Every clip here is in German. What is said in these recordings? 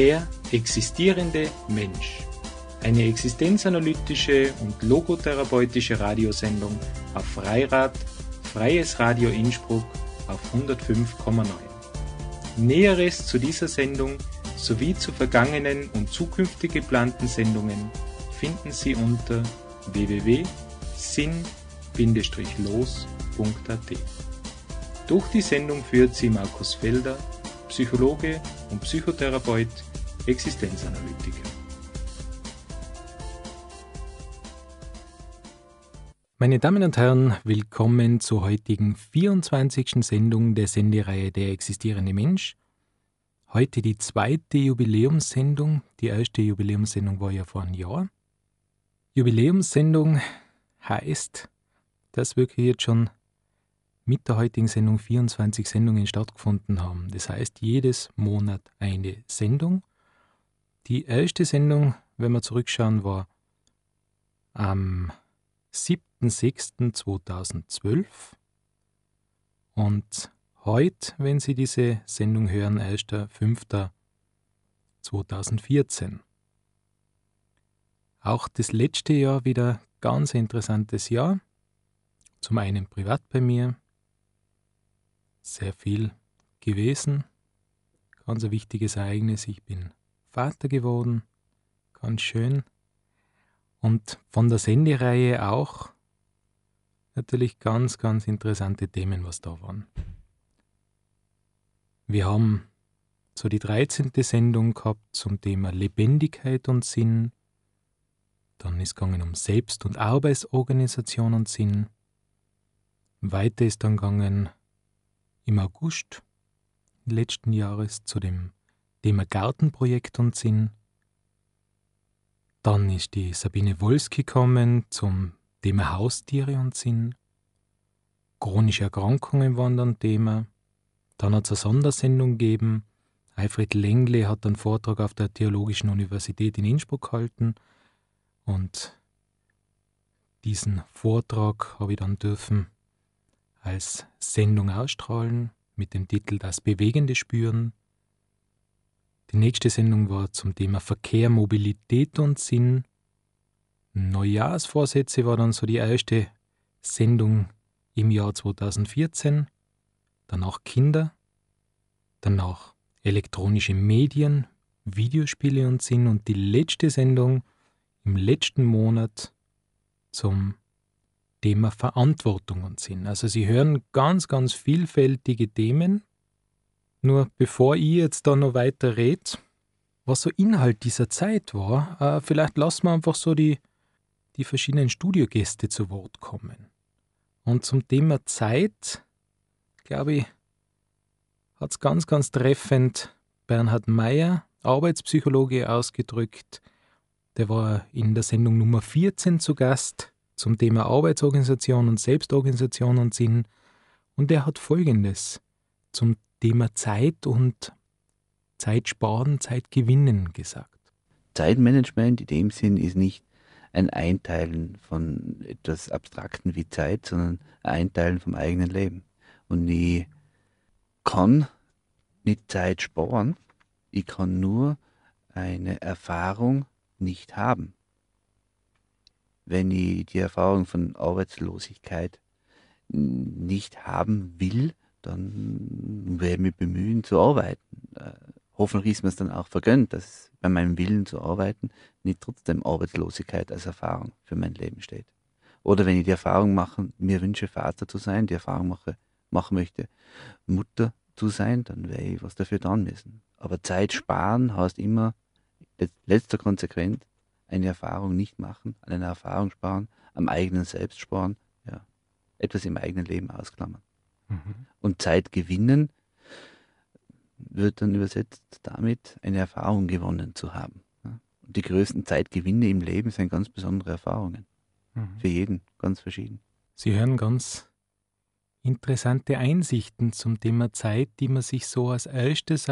Der existierende Mensch. Eine existenzanalytische und logotherapeutische Radiosendung auf Freirad, Freies Radio Innsbruck auf 105,9. Näheres zu dieser Sendung sowie zu vergangenen und zukünftig geplanten Sendungen finden Sie unter www.sinn-los.at. Durch die Sendung führt sie Markus Felder, Psychologe und Psychotherapeut, Existenzanalytiker. Meine Damen und Herren, willkommen zur heutigen 24. Sendung der Sendereihe Der existierende Mensch. Heute die zweite Jubiläumssendung. Die erste Jubiläumssendung war ja vor einem Jahr. Jubiläumssendung heißt, dass wirklich jetzt schon mit der heutigen Sendung 24 Sendungen stattgefunden haben. Das heißt, jedes Monat eine Sendung. Die erste Sendung, wenn wir zurückschauen, war am 7.6.2012 und heute, wenn Sie diese Sendung hören, 1.5.2014. Auch das letzte Jahr wieder ganz interessantes Jahr. Zum einen privat bei mir, sehr viel gewesen. Ganz ein wichtiges Ereignis. Ich bin Vater geworden. Ganz schön. Und von der Sendereihe auch natürlich ganz, ganz interessante Themen, was da waren. Wir haben so die 13. Sendung gehabt zum Thema Lebendigkeit und Sinn. Dann ist es gegangen um Selbst- und Arbeitsorganisation und Sinn. Weiter ist dann gegangen im August letzten Jahres zu dem Thema Gartenprojekt und Sinn. Dann ist die Sabine Wolski gekommen zum Thema Haustiere und Sinn. Chronische Erkrankungen waren dann Thema. Dann hat es eine Sondersendung gegeben. Alfred Lengle hat einen Vortrag auf der Theologischen Universität in Innsbruck gehalten. Und diesen Vortrag habe ich dann dürfen als Sendung ausstrahlen mit dem Titel Das bewegende Spüren. Die nächste Sendung war zum Thema Verkehr, Mobilität und Sinn. Neujahrsvorsätze war dann so die erste Sendung im Jahr 2014. Danach Kinder. Danach elektronische Medien, Videospiele und Sinn. Und die letzte Sendung im letzten Monat zum Thema Verantwortung und Sinn. Also Sie hören ganz, ganz vielfältige Themen. Nur bevor ich jetzt da noch weiter rede, was so Inhalt dieser Zeit war, äh, vielleicht lassen wir einfach so die, die verschiedenen Studiogäste zu Wort kommen. Und zum Thema Zeit, glaube ich, hat es ganz, ganz treffend Bernhard Meyer, Arbeitspsychologe, ausgedrückt. Der war in der Sendung Nummer 14 zu Gast zum Thema Arbeitsorganisation und Selbstorganisation und Sinn. Und er hat Folgendes zum Thema Zeit und Zeitsparen, Zeitgewinnen gesagt. Zeitmanagement in dem Sinn ist nicht ein Einteilen von etwas Abstrakten wie Zeit, sondern ein Einteilen vom eigenen Leben. Und ich kann nicht Zeit sparen, ich kann nur eine Erfahrung nicht haben wenn ich die Erfahrung von Arbeitslosigkeit nicht haben will, dann werde ich mich bemühen zu arbeiten. Äh, hoffentlich ist mir es dann auch vergönnt, dass bei meinem Willen zu arbeiten nicht trotzdem Arbeitslosigkeit als Erfahrung für mein Leben steht. Oder wenn ich die Erfahrung mache, mir wünsche, Vater zu sein, die Erfahrung mache, machen möchte, Mutter zu sein, dann werde ich was dafür tun müssen. Aber Zeit sparen heißt immer, letzter Konsequenz, eine Erfahrung nicht machen, an einer Erfahrung sparen, am eigenen Selbst sparen, ja, etwas im eigenen Leben ausklammern. Mhm. Und Zeit gewinnen wird dann übersetzt damit, eine Erfahrung gewonnen zu haben. Und die größten Zeitgewinne im Leben sind ganz besondere Erfahrungen. Mhm. Für jeden ganz verschieden. Sie hören ganz interessante Einsichten zum Thema Zeit, die man sich so als erstes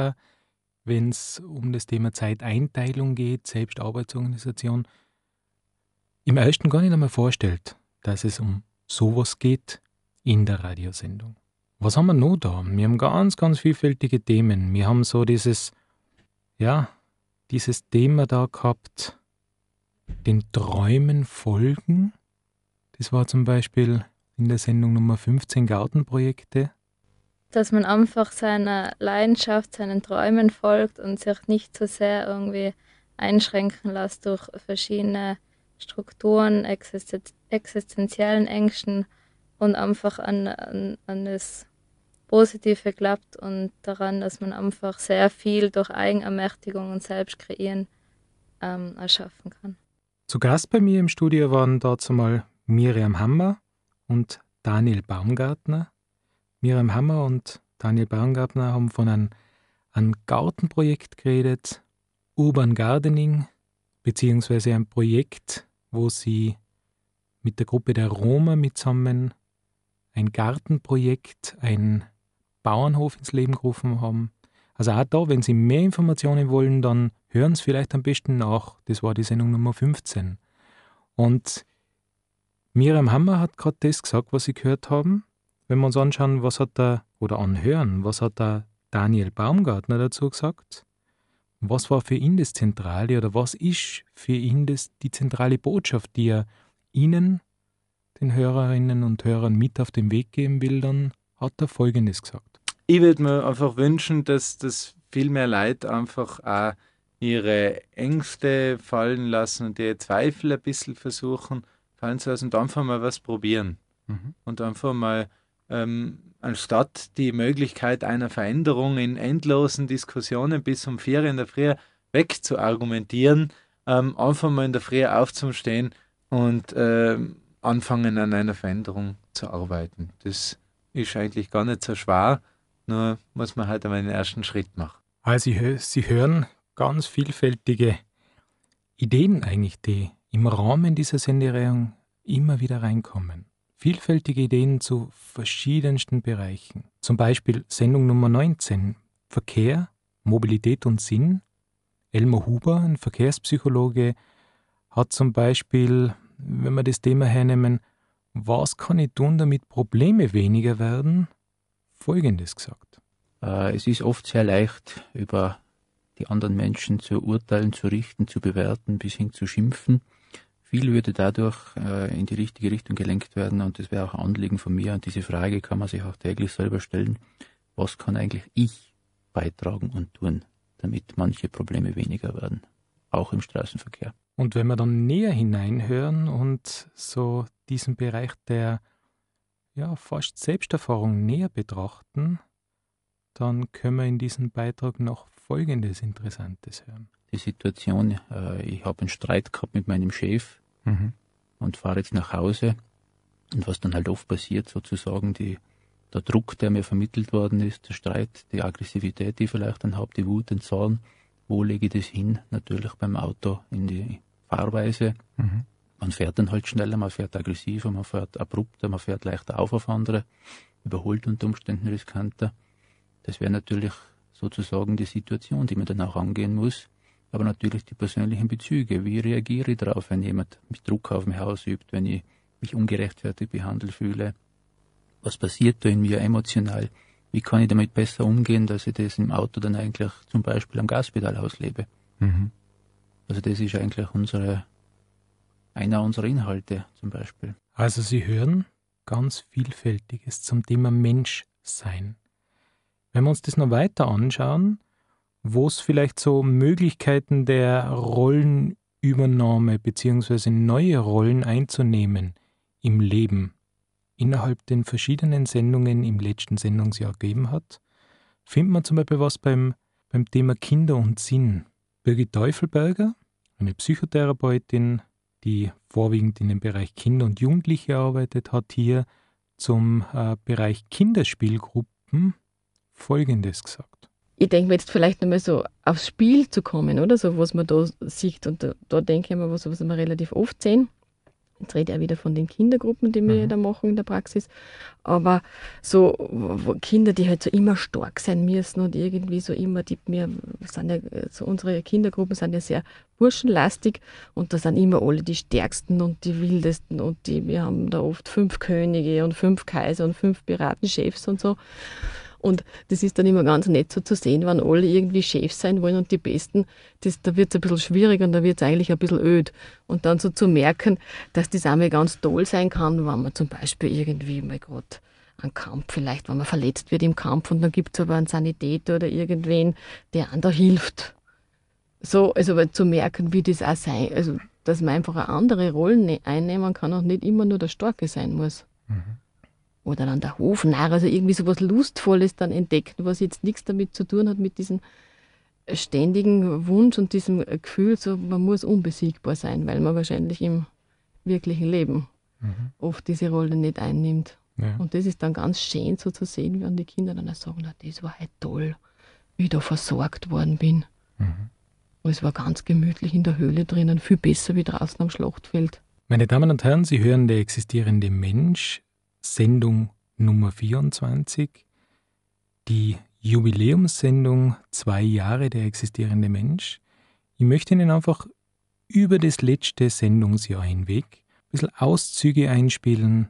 wenn es um das Thema Zeiteinteilung geht, Selbstarbeitsorganisation, im ersten gar nicht einmal vorstellt, dass es um sowas geht in der Radiosendung. Was haben wir noch da? Wir haben ganz, ganz vielfältige Themen. Wir haben so dieses, ja, dieses Thema da gehabt, den Träumen folgen. Das war zum Beispiel in der Sendung Nummer 15 Gartenprojekte. Dass man einfach seiner Leidenschaft, seinen Träumen folgt und sich nicht so sehr irgendwie einschränken lässt durch verschiedene Strukturen, existenziellen Ängsten und einfach an, an, an das Positive glaubt und daran, dass man einfach sehr viel durch Eigenermächtigung und Selbstkreieren ähm, erschaffen kann. Zu Gast bei mir im Studio waren dazu mal Miriam Hammer und Daniel Baumgartner. Miriam Hammer und Daniel Baumgartner haben von einem, einem Gartenprojekt geredet, Urban Gardening, beziehungsweise ein Projekt, wo sie mit der Gruppe der Roma mitsammen ein Gartenprojekt, ein Bauernhof ins Leben gerufen haben. Also auch da, wenn Sie mehr Informationen wollen, dann hören Sie vielleicht am besten nach. Das war die Sendung Nummer 15. Und Miriam Hammer hat gerade das gesagt, was Sie gehört haben. Wenn wir uns anschauen, was hat da, oder anhören, was hat da Daniel Baumgartner dazu gesagt? Was war für ihn das Zentrale oder was ist für ihn das, die zentrale Botschaft, die er Ihnen, den Hörerinnen und Hörern, mit auf den Weg geben will, dann hat er Folgendes gesagt. Ich würde mir einfach wünschen, dass das viel mehr Leute einfach auch ihre Ängste fallen lassen und ihre Zweifel ein bisschen versuchen fallen zu lassen und einfach mal was probieren. Mhm. Und einfach mal ähm, anstatt die Möglichkeit einer Veränderung in endlosen Diskussionen bis um vier in der Früh wegzuargumentieren, ähm, einfach mal in der Früh aufzustehen und äh, anfangen an einer Veränderung zu arbeiten. Das ist eigentlich gar nicht so schwer, nur muss man halt einmal den ersten Schritt machen. Also Sie hören ganz vielfältige Ideen eigentlich, die im Rahmen dieser Sendereihe immer wieder reinkommen vielfältige Ideen zu verschiedensten Bereichen. Zum Beispiel Sendung Nummer 19 Verkehr, Mobilität und Sinn. Elmar Huber, ein Verkehrspsychologe, hat zum Beispiel, wenn wir das Thema hernehmen, was kann ich tun, damit Probleme weniger werden, Folgendes gesagt. Äh, es ist oft sehr leicht, über die anderen Menschen zu urteilen, zu richten, zu bewerten, bis hin zu schimpfen. Viel würde dadurch äh, in die richtige Richtung gelenkt werden und das wäre auch ein Anliegen von mir. Und diese Frage kann man sich auch täglich selber stellen. Was kann eigentlich ich beitragen und tun, damit manche Probleme weniger werden? Auch im Straßenverkehr. Und wenn wir dann näher hineinhören und so diesen Bereich der ja, fast Selbsterfahrung näher betrachten, dann können wir in diesem Beitrag noch Folgendes Interessantes hören die Situation, äh, ich habe einen Streit gehabt mit meinem Chef mhm. und fahre jetzt nach Hause. Und was dann halt oft passiert, sozusagen, die, der Druck, der mir vermittelt worden ist, der Streit, die Aggressivität, die ich vielleicht dann habe, die Wut, den Zorn, wo lege ich das hin? Natürlich beim Auto in die Fahrweise. Mhm. Man fährt dann halt schneller, man fährt aggressiver, man fährt abrupter, man fährt leichter auf auf andere, überholt unter Umständen riskanter. Das wäre natürlich sozusagen die Situation, die man dann auch angehen muss aber natürlich die persönlichen Bezüge. Wie reagiere ich darauf, wenn jemand mich Druck auf mich ausübt, wenn ich mich ungerechtfertigt behandelt fühle? Was passiert da in mir emotional? Wie kann ich damit besser umgehen, dass ich das im Auto dann eigentlich zum Beispiel am Gaspedal auslebe? Mhm. Also das ist eigentlich unsere, einer unserer Inhalte zum Beispiel. Also Sie hören ganz Vielfältiges zum Thema Menschsein. Wenn wir uns das noch weiter anschauen, wo es vielleicht so Möglichkeiten der Rollenübernahme bzw. neue Rollen einzunehmen im Leben innerhalb den verschiedenen Sendungen im letzten Sendungsjahr gegeben hat, findet man zum Beispiel was beim, beim Thema Kinder und Sinn. Birgit Teufelberger, eine Psychotherapeutin, die vorwiegend in dem Bereich Kinder und Jugendliche arbeitet, hat hier zum äh, Bereich Kinderspielgruppen Folgendes gesagt ich denke mir jetzt vielleicht nochmal so aufs Spiel zu kommen, oder so, was man da sieht. Und da, da denke ich mir, was, was wir relativ oft sehen. Jetzt rede ich auch wieder von den Kindergruppen, die wir mhm. da machen in der Praxis. Aber so Kinder, die halt so immer stark sein müssen und irgendwie so immer, die wir sind ja, so unsere Kindergruppen sind ja sehr burschenlastig und da sind immer alle die stärksten und die wildesten und die, wir haben da oft fünf Könige und fünf Kaiser und fünf Piratenchefs und so. Und das ist dann immer ganz nett so zu sehen, wenn alle irgendwie Chefs sein wollen und die Besten, das, da wird es ein bisschen schwierig und da wird es eigentlich ein bisschen öd. Und dann so zu merken, dass das einmal ganz toll sein kann, wenn man zum Beispiel irgendwie, mein Gott, einen Kampf vielleicht, wenn man verletzt wird im Kampf und dann gibt es aber einen Sanitäter oder irgendwen, der einem da hilft. So, also zu merken, wie das auch sein, also dass man einfach eine andere Rollen ne-, einnehmen kann und nicht immer nur der Starke sein muss. Mhm. Oder dann der Hofnarr, also irgendwie so was Lustvolles dann entdeckt, was jetzt nichts damit zu tun hat, mit diesem ständigen Wunsch und diesem Gefühl, so man muss unbesiegbar sein, weil man wahrscheinlich im wirklichen Leben mhm. oft diese Rolle nicht einnimmt. Ja. Und das ist dann ganz schön so zu sehen, wenn die Kinder dann auch sagen, na, das war halt toll, wie ich da versorgt worden bin. Mhm. Es war ganz gemütlich in der Höhle drinnen, viel besser wie draußen am Schlachtfeld. Meine Damen und Herren, Sie hören der existierende Mensch, Sendung Nummer 24, die Jubiläumssendung Zwei Jahre der existierende Mensch. Ich möchte Ihnen einfach über das letzte Sendungsjahr hinweg ein bisschen Auszüge einspielen,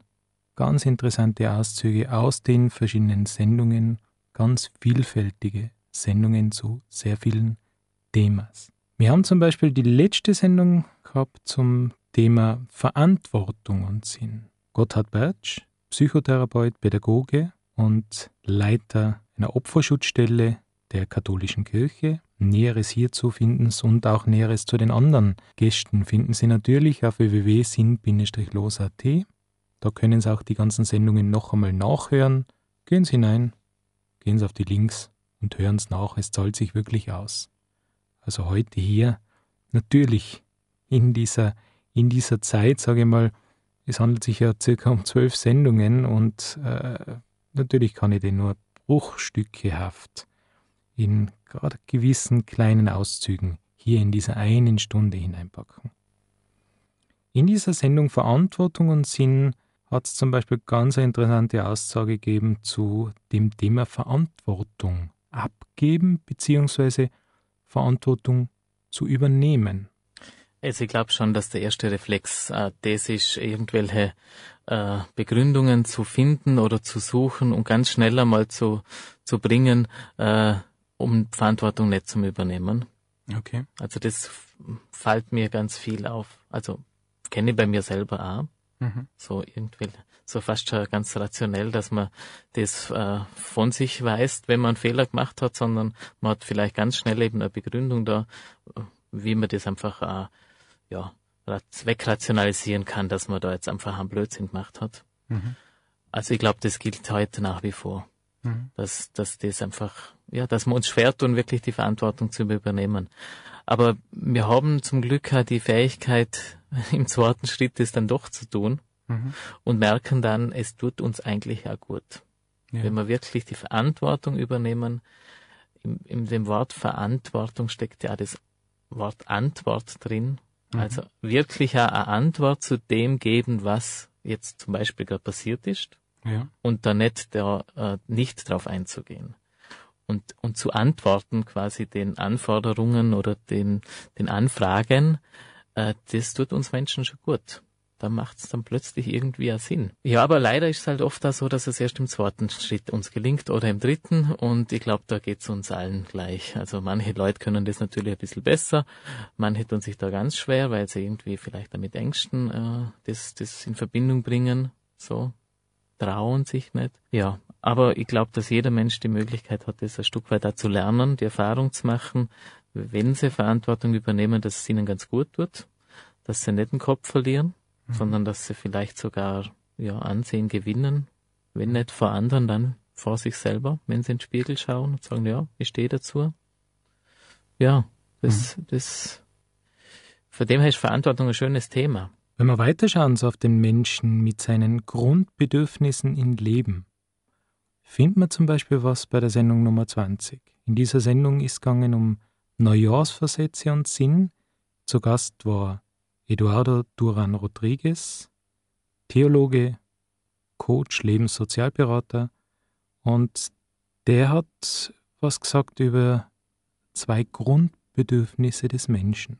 ganz interessante Auszüge aus den verschiedenen Sendungen, ganz vielfältige Sendungen zu sehr vielen Themas. Wir haben zum Beispiel die letzte Sendung gehabt zum Thema Verantwortung und Sinn. Gotthard Bertsch, Psychotherapeut, Pädagoge und Leiter einer Opferschutzstelle der katholischen Kirche. Näheres hierzu finden Sie und auch Näheres zu den anderen Gästen finden Sie natürlich auf www.sinn-los.at. Da können Sie auch die ganzen Sendungen noch einmal nachhören. Gehen Sie hinein, gehen Sie auf die Links und hören es nach. Es zahlt sich wirklich aus also heute hier, natürlich in dieser, in dieser Zeit, sage ich mal, es handelt sich ja circa um zwölf Sendungen und äh, natürlich kann ich den nur bruchstückehaft in gerade gewissen kleinen Auszügen hier in dieser einen Stunde hineinpacken. In dieser Sendung Verantwortung und Sinn hat es zum Beispiel ganz eine interessante Aussage gegeben zu dem Thema Verantwortung abgeben bzw. Verantwortung zu übernehmen? Also ich glaube schon, dass der erste Reflex äh, das ist, irgendwelche äh, Begründungen zu finden oder zu suchen und ganz schnell einmal zu, zu bringen, äh, um Verantwortung nicht zu übernehmen. Okay. Also das fällt mir ganz viel auf. Also kenne ich bei mir selber auch. Mhm. So irgendwie so fast schon ganz rationell, dass man das äh, von sich weiß, wenn man einen Fehler gemacht hat, sondern man hat vielleicht ganz schnell eben eine Begründung da, wie man das einfach äh, ja, wegrationalisieren kann, dass man da jetzt einfach einen Blödsinn gemacht hat. Mhm. Also ich glaube, das gilt heute nach wie vor. Mhm. Dass, dass das einfach, ja, dass wir uns schwer tun, wirklich die Verantwortung zu übernehmen. Aber wir haben zum Glück auch die Fähigkeit, im zweiten Schritt das dann doch zu tun mhm. und merken dann, es tut uns eigentlich auch gut. Ja. Wenn wir wirklich die Verantwortung übernehmen, in, in dem Wort Verantwortung steckt ja das Wort Antwort drin. Mhm. Also wirklich eine Antwort zu dem geben, was jetzt zum Beispiel gerade passiert ist. Ja. Und da nicht, da, äh, nicht drauf einzugehen. Und, und zu antworten quasi den Anforderungen oder den, den Anfragen, äh, das tut uns Menschen schon gut da macht es dann plötzlich irgendwie einen Sinn. Ja, aber leider ist es halt oft auch so, dass es erst im zweiten Schritt uns gelingt oder im dritten und ich glaube, da geht es uns allen gleich. Also manche Leute können das natürlich ein bisschen besser, manche tun sich da ganz schwer, weil sie irgendwie vielleicht damit Ängsten äh, das, das in Verbindung bringen, so trauen sich nicht. Ja, aber ich glaube, dass jeder Mensch die Möglichkeit hat, das ein Stück weit auch zu lernen, die Erfahrung zu machen, wenn sie Verantwortung übernehmen, dass es ihnen ganz gut tut, dass sie nicht den Kopf verlieren Mhm. sondern dass sie vielleicht sogar ja, Ansehen gewinnen, wenn nicht vor anderen, dann vor sich selber, wenn sie in den Spiegel schauen und sagen, ja, ich stehe dazu. Ja, das, mhm. das, von dem her ist Verantwortung ein schönes Thema. Wenn wir weiterschauen so auf den Menschen mit seinen Grundbedürfnissen im Leben, finden wir zum Beispiel was bei der Sendung Nummer 20. In dieser Sendung ist gegangen um Neujahrsversätze und Sinn. Zu Gast war Eduardo Duran Rodriguez, Theologe, Coach, Lebenssozialberater und der hat was gesagt über zwei Grundbedürfnisse des Menschen.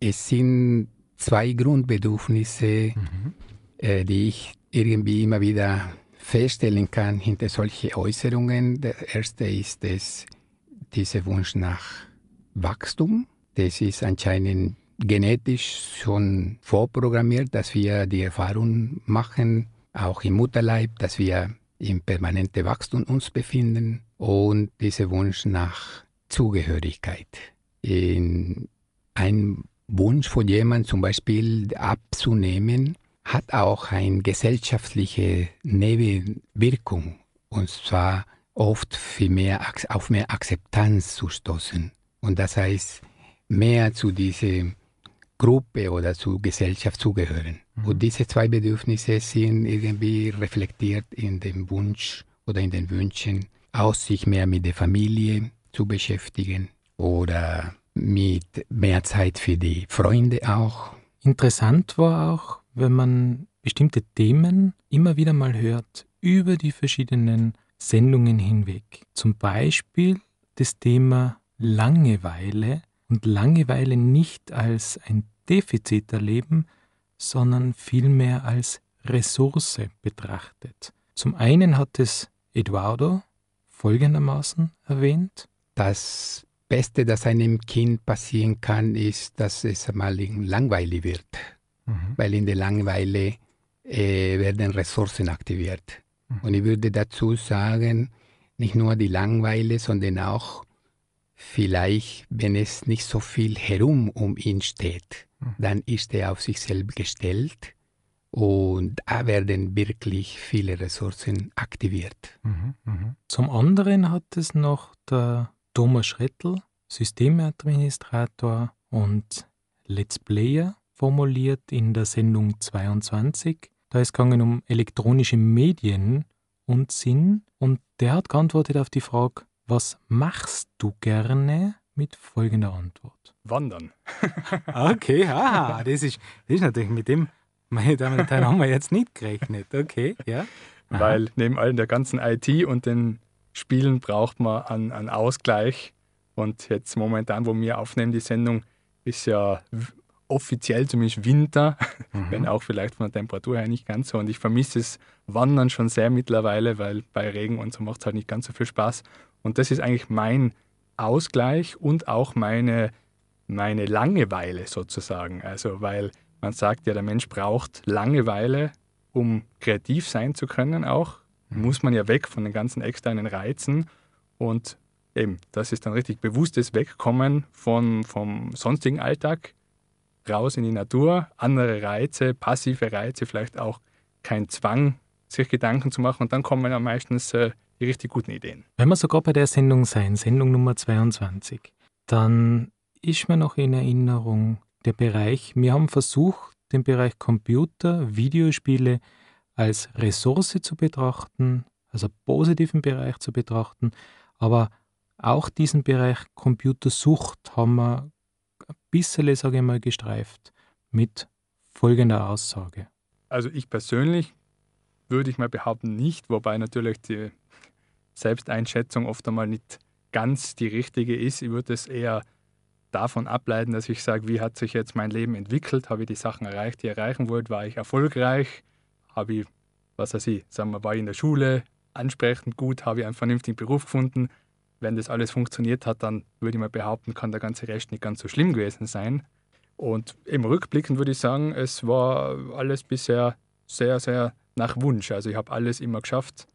Es sind zwei Grundbedürfnisse, mhm. äh, die ich irgendwie immer wieder feststellen kann hinter solchen Äußerungen. Der erste ist es, dieser Wunsch nach Wachstum. Das ist anscheinend genetisch schon vorprogrammiert, dass wir die Erfahrung machen, auch im Mutterleib, dass wir im permanenten Wachstum uns befinden und dieser Wunsch nach Zugehörigkeit. In ein Wunsch von jemandem zum Beispiel abzunehmen, hat auch eine gesellschaftliche Nebenwirkung. Und zwar oft für mehr, auf mehr Akzeptanz zu stoßen. Und das heißt, mehr zu dieser Gruppe oder zur Gesellschaft zugehören. Mhm. Und diese zwei Bedürfnisse sind irgendwie reflektiert in dem Wunsch oder in den Wünschen, auch sich mehr mit der Familie zu beschäftigen oder mit mehr Zeit für die Freunde auch. Interessant war auch, wenn man bestimmte Themen immer wieder mal hört über die verschiedenen Sendungen hinweg. Zum Beispiel das Thema Langeweile und Langeweile nicht als ein Defizit erleben, sondern vielmehr als Ressource betrachtet. Zum einen hat es Eduardo folgendermaßen erwähnt. Das Beste, das einem Kind passieren kann, ist, dass es einmal langweilig wird. Mhm. Weil in der Langeweile äh, werden Ressourcen aktiviert. Mhm. Und ich würde dazu sagen, nicht nur die Langeweile, sondern auch vielleicht, wenn es nicht so viel herum um ihn steht, mhm. dann ist er auf sich selbst gestellt und da werden wirklich viele Ressourcen aktiviert. Mhm, mh. Zum anderen hat es noch der Thomas Schrettl, Systemadministrator und Let's Player, formuliert in der Sendung 22. Da ist es gegangen um elektronische Medien und Sinn. Und der hat geantwortet auf die Frage, was machst du gerne? Mit folgender Antwort. Wandern. okay, aha, das ist, das ist natürlich mit dem, meine Damen und Herren, haben wir jetzt nicht gerechnet. Okay, ja. Aha. Weil neben all der ganzen IT und den Spielen braucht man einen, einen Ausgleich. Und jetzt momentan, wo wir aufnehmen, die Sendung, ist ja offiziell zumindest Winter, mhm. wenn auch vielleicht von der Temperatur her nicht ganz so. Und ich vermisse das Wandern schon sehr mittlerweile, weil bei Regen und so macht es halt nicht ganz so viel Spaß. Und das ist eigentlich mein Ausgleich und auch meine, meine Langeweile sozusagen. Also, weil man sagt ja, der Mensch braucht Langeweile, um kreativ sein zu können auch. Mhm. Muss man ja weg von den ganzen externen Reizen. Und eben, das ist dann richtig bewusstes Wegkommen von, vom sonstigen Alltag raus in die Natur, andere Reize, passive Reize, vielleicht auch kein Zwang, sich Gedanken zu machen und dann kommen ja meistens äh, die richtig guten Ideen. Wenn wir sogar bei der Sendung sein, Sendung Nummer 22, dann ist mir noch in Erinnerung der Bereich, wir haben versucht, den Bereich Computer, Videospiele als Ressource zu betrachten, also positiven Bereich zu betrachten, aber auch diesen Bereich Computersucht haben wir ein bisschen, sage ich mal, gestreift mit folgender Aussage. Also ich persönlich würde ich mal behaupten nicht, wobei natürlich die Selbsteinschätzung oft einmal nicht ganz die richtige ist. Ich würde es eher davon ableiten, dass ich sage, wie hat sich jetzt mein Leben entwickelt? Habe ich die Sachen erreicht, die ich erreichen wollte? War ich erfolgreich? Habe ich, was weiß ich, sagen wir, war ich in der Schule ansprechend gut? Habe ich einen vernünftigen Beruf gefunden? wenn das alles funktioniert hat, dann würde ich mal behaupten, kann der ganze Rest nicht ganz so schlimm gewesen sein. Und im Rückblickend würde ich sagen, es war alles bisher sehr, sehr nach Wunsch. Also ich habe alles immer geschafft,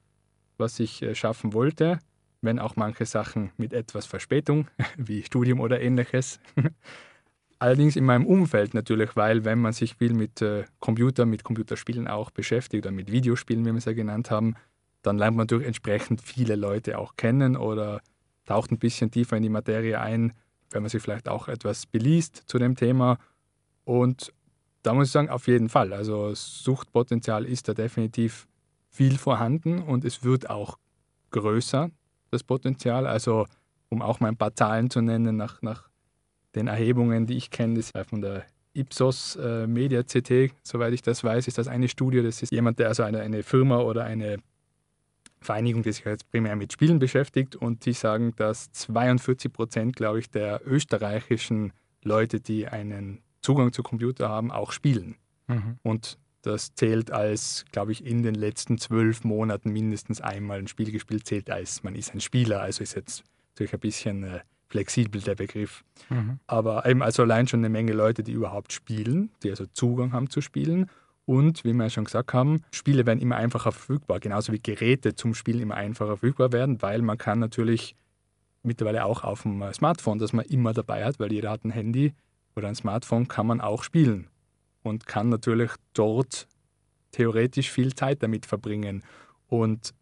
was ich äh, schaffen wollte, wenn auch manche Sachen mit etwas Verspätung, wie Studium oder ähnliches. Allerdings in meinem Umfeld natürlich, weil wenn man sich viel mit äh, Computer, mit Computerspielen auch beschäftigt oder mit Videospielen, wie wir es ja genannt haben, dann lernt man durch entsprechend viele Leute auch kennen oder taucht ein bisschen tiefer in die Materie ein, wenn man sich vielleicht auch etwas beliest zu dem Thema. Und da muss ich sagen, auf jeden Fall. Also Suchtpotenzial ist da definitiv viel vorhanden und es wird auch größer, das Potenzial. Also um auch mal ein paar Zahlen zu nennen, nach, nach den Erhebungen, die ich kenne, das war von der Ipsos äh, Media CT, soweit ich das weiß, ist das eine Studie. Das ist jemand, der also eine, eine Firma oder eine Vereinigung, die sich jetzt primär mit Spielen beschäftigt und die sagen, dass 42 Prozent, glaube ich, der österreichischen Leute, die einen Zugang zu Computer haben, auch spielen. Mhm. Und das zählt als, glaube ich, in den letzten zwölf Monaten mindestens einmal ein Spiel gespielt, zählt als, man ist ein Spieler, also ist jetzt natürlich ein bisschen äh, flexibel der Begriff. Mhm. Aber eben also allein schon eine Menge Leute, die überhaupt spielen, die also Zugang haben zu Spielen. Und wie wir ja schon gesagt haben, Spiele werden immer einfacher verfügbar, genauso wie Geräte zum Spielen immer einfacher verfügbar werden, weil man kann natürlich mittlerweile auch auf dem Smartphone, das man immer dabei hat, weil jeder hat ein Handy oder ein Smartphone, kann man auch spielen und kann natürlich dort theoretisch viel Zeit damit verbringen. Und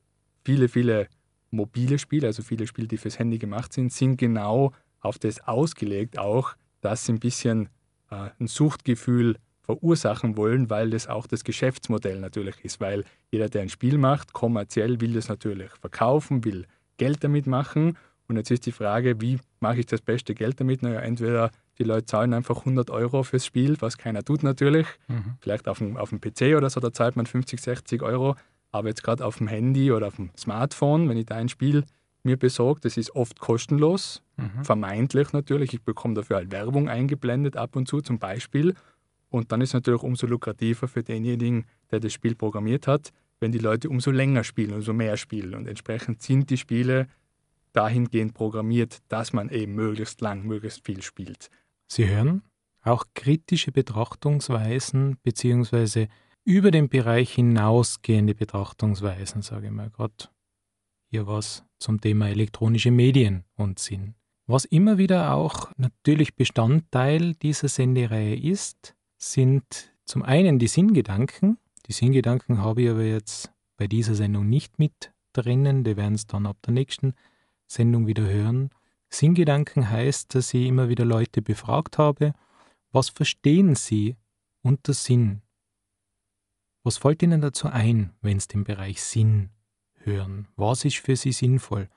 viele, viele mobile Spiele, also viele Spiele, die fürs Handy gemacht sind, sind genau auf das ausgelegt, auch dass sie ein bisschen äh, ein Suchtgefühl verursachen wollen, weil das auch das Geschäftsmodell natürlich ist. Weil jeder, der ein Spiel macht, kommerziell will das natürlich verkaufen, will Geld damit machen. Und jetzt ist die Frage, wie mache ich das beste Geld damit? Naja, entweder die Leute zahlen einfach 100 Euro fürs Spiel, was keiner tut natürlich. Mhm. Vielleicht auf dem, auf dem PC oder so, da zahlt man 50, 60 Euro. Aber jetzt gerade auf dem Handy oder auf dem Smartphone, wenn ich da ein Spiel mir besorge, das ist oft kostenlos, mhm. vermeintlich natürlich. Ich bekomme dafür halt Werbung eingeblendet ab und zu zum Beispiel. Und dann ist es natürlich umso lukrativer für denjenigen, der das Spiel programmiert hat, wenn die Leute umso länger spielen, umso mehr spielen. Und entsprechend sind die Spiele dahingehend programmiert, dass man eben möglichst lang, möglichst viel spielt. Sie hören auch kritische Betrachtungsweisen beziehungsweise über den Bereich hinausgehende Betrachtungsweisen, sage ich mal gerade hier was zum Thema elektronische Medien und Sinn. Was immer wieder auch natürlich Bestandteil dieser Sendereihe ist, sind zum einen die Sinngedanken. Die Sinngedanken habe ich aber jetzt bei dieser Sendung nicht mit drinnen, die werden es dann ab der nächsten Sendung wieder hören. Sinngedanken heißt, dass ich immer wieder Leute befragt habe, was verstehen sie unter Sinn? Was fällt Ihnen dazu ein, wenn Sie den Bereich Sinn hören? Was ist für Sie sinnvoll?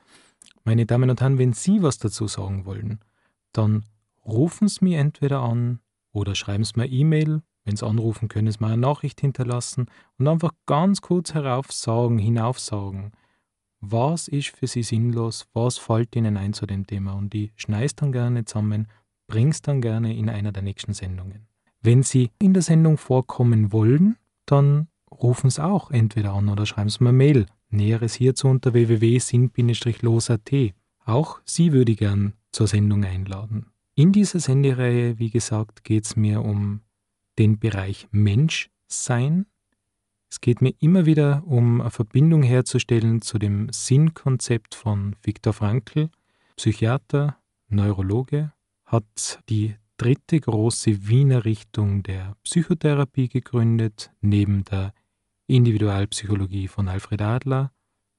Meine Damen und Herren, wenn Sie was dazu sagen wollen, dann rufen Sie mir entweder an oder schreiben Sie mir E-Mail. Wenn Sie anrufen, können Sie mir eine Nachricht hinterlassen und einfach ganz kurz heraufsagen, hinaufsagen, was ist für Sie sinnlos, was fällt Ihnen ein zu dem Thema und ich schneide dann gerne zusammen, bring's dann gerne in einer der nächsten Sendungen. Wenn Sie in der Sendung vorkommen wollen, dann rufen Sie auch entweder an oder schreiben Sie mir Mail. Näheres hierzu unter www.sinn-los.at. Auch Sie würde ich gern zur Sendung einladen. In dieser Sendereihe, wie gesagt, geht es mir um den Bereich Menschsein. Es geht mir immer wieder um eine Verbindung herzustellen zu dem Sinnkonzept von Viktor Frankl, Psychiater, Neurologe, hat die dritte große Wiener Richtung der Psychotherapie gegründet, neben der Individualpsychologie von Alfred Adler,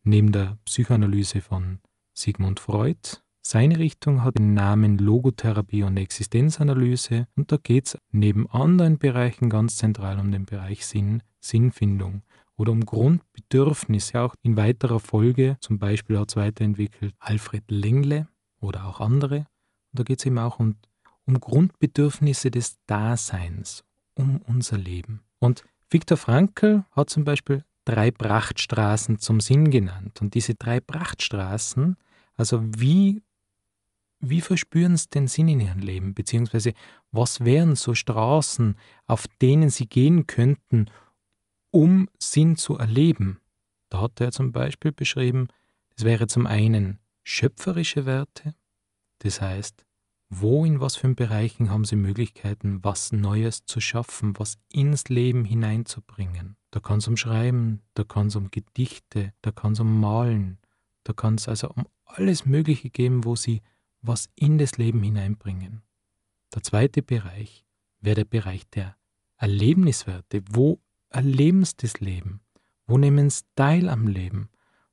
neben der Psychoanalyse von Sigmund Freud. Seine Richtung hat den Namen Logotherapie und Existenzanalyse und da geht es neben anderen Bereichen ganz zentral um den Bereich Sinn, Sinnfindung oder um Grundbedürfnisse. Auch in weiterer Folge, zum Beispiel hat es weiterentwickelt Alfred Lengle oder auch andere. Und da geht es eben auch um um Grundbedürfnisse des Daseins, um unser Leben. Und Viktor Frankl hat zum Beispiel drei Prachtstraßen zum Sinn genannt. Und diese drei Prachtstraßen, also wie, wie verspüren sie den Sinn in ihrem Leben? Beziehungsweise was wären so Straßen, auf denen sie gehen könnten, um Sinn zu erleben? Da hat er zum Beispiel beschrieben, es wäre zum einen schöpferische Werte, das heißt wo, in was für Bereichen haben Sie Möglichkeiten, was Neues zu schaffen, was ins Leben hineinzubringen? Da kann es um Schreiben, da kann es um Gedichte, da kann es um Malen, da kann es also um alles Mögliche geben, wo Sie was in das Leben hineinbringen. Der zweite Bereich wäre der Bereich der Erlebniswerte. Wo erleben Sie das Leben? Wo nehmen Sie teil am Leben?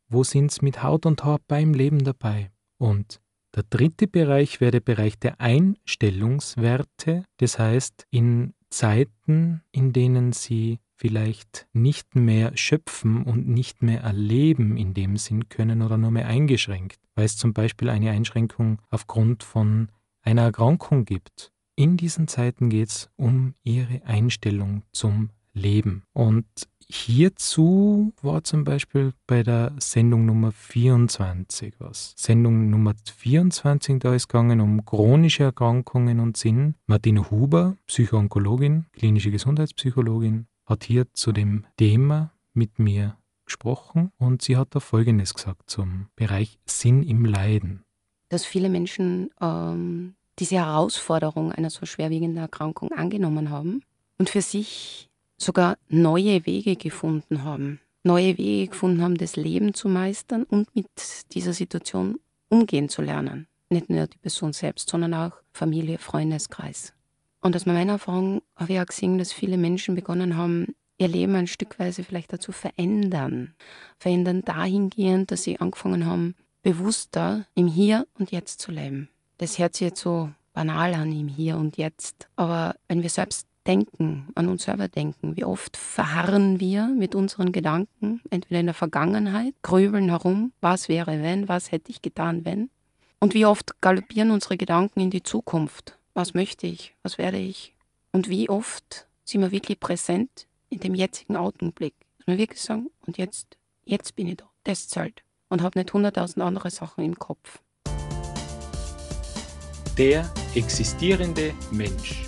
Wo sind Sie mit Haut und Haar beim Leben dabei? Und der dritte Bereich wäre der Bereich der Einstellungswerte, das heißt in Zeiten, in denen Sie vielleicht nicht mehr schöpfen und nicht mehr erleben in dem Sinn können oder nur mehr eingeschränkt, weil es zum Beispiel eine Einschränkung aufgrund von einer Erkrankung gibt. In diesen Zeiten geht es um Ihre Einstellung zum Leben. Und hierzu war zum Beispiel bei der Sendung Nummer 24 was. Sendung Nummer 24, da ist gegangen um chronische Erkrankungen und Sinn. Martina Huber, Psychoonkologin, klinische Gesundheitspsychologin, hat hier zu dem Thema mit mir gesprochen und sie hat da Folgendes gesagt zum Bereich Sinn im Leiden. Dass viele Menschen ähm, diese Herausforderung einer so schwerwiegenden Erkrankung angenommen haben und für sich sogar neue Wege gefunden haben. Neue Wege gefunden haben, das Leben zu meistern und mit dieser Situation umgehen zu lernen. Nicht nur die Person selbst, sondern auch Familie, Freundeskreis. Und aus meiner Erfahrung habe ich auch gesehen, dass viele Menschen begonnen haben, ihr Leben ein Stückweise vielleicht dazu verändern. Verändern dahingehend, dass sie angefangen haben, bewusster im Hier und Jetzt zu leben. Das hört sich jetzt so banal an im Hier und Jetzt. Aber wenn wir selbst denken, an uns selber denken, wie oft verharren wir mit unseren Gedanken, entweder in der Vergangenheit, grübeln herum, was wäre wenn, was hätte ich getan, wenn. Und wie oft galoppieren unsere Gedanken in die Zukunft. Was möchte ich? Was werde ich? Und wie oft sind wir wirklich präsent in dem jetzigen Augenblick. Dass wir wirklich sagen, und jetzt, jetzt bin ich da, das zählt. Und habe nicht hunderttausend andere Sachen im Kopf. Der existierende Mensch.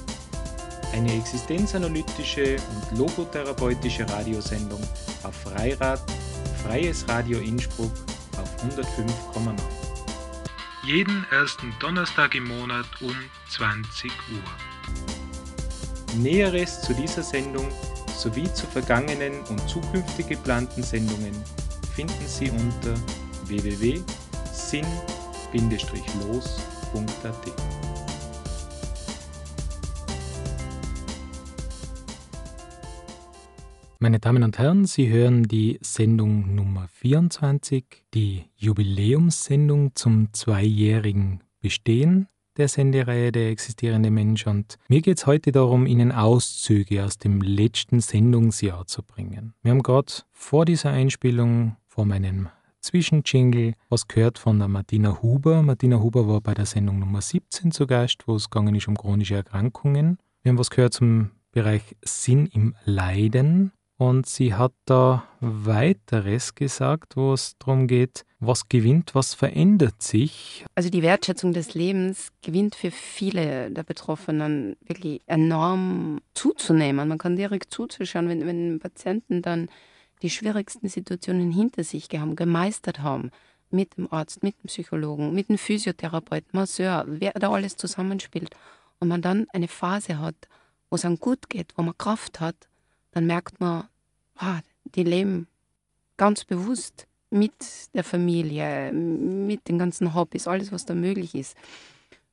Eine existenzanalytische und logotherapeutische Radiosendung auf Freirad, Freies Radio Innsbruck auf 105,9. Jeden ersten Donnerstag im Monat um 20 Uhr. Näheres zu dieser Sendung sowie zu vergangenen und zukünftig geplanten Sendungen finden Sie unter www.sinn-los.at. Meine Damen und Herren, Sie hören die Sendung Nummer 24, die Jubiläumssendung zum zweijährigen Bestehen der Sendereihe Der existierende Mensch und mir geht es heute darum, Ihnen Auszüge aus dem letzten Sendungsjahr zu bringen. Wir haben gerade vor dieser Einspielung, vor meinem Zwischenjingle, was gehört von der Martina Huber. Martina Huber war bei der Sendung Nummer 17 zu Gast, wo es gegangen ist um chronische Erkrankungen. Wir haben was gehört zum Bereich Sinn im Leiden. Und sie hat da weiteres gesagt, wo es darum geht, was gewinnt, was verändert sich. Also die Wertschätzung des Lebens gewinnt für viele der Betroffenen wirklich enorm zuzunehmen. Man kann direkt zuzuschauen, wenn, wenn Patienten dann die schwierigsten Situationen hinter sich haben, gemeistert haben, mit dem Arzt, mit dem Psychologen, mit dem Physiotherapeuten, Masseur, wer da alles zusammenspielt, und man dann eine Phase hat, wo es einem gut geht, wo man Kraft hat, dann merkt man, die leben ganz bewusst mit der Familie, mit den ganzen Hobbys, alles, was da möglich ist.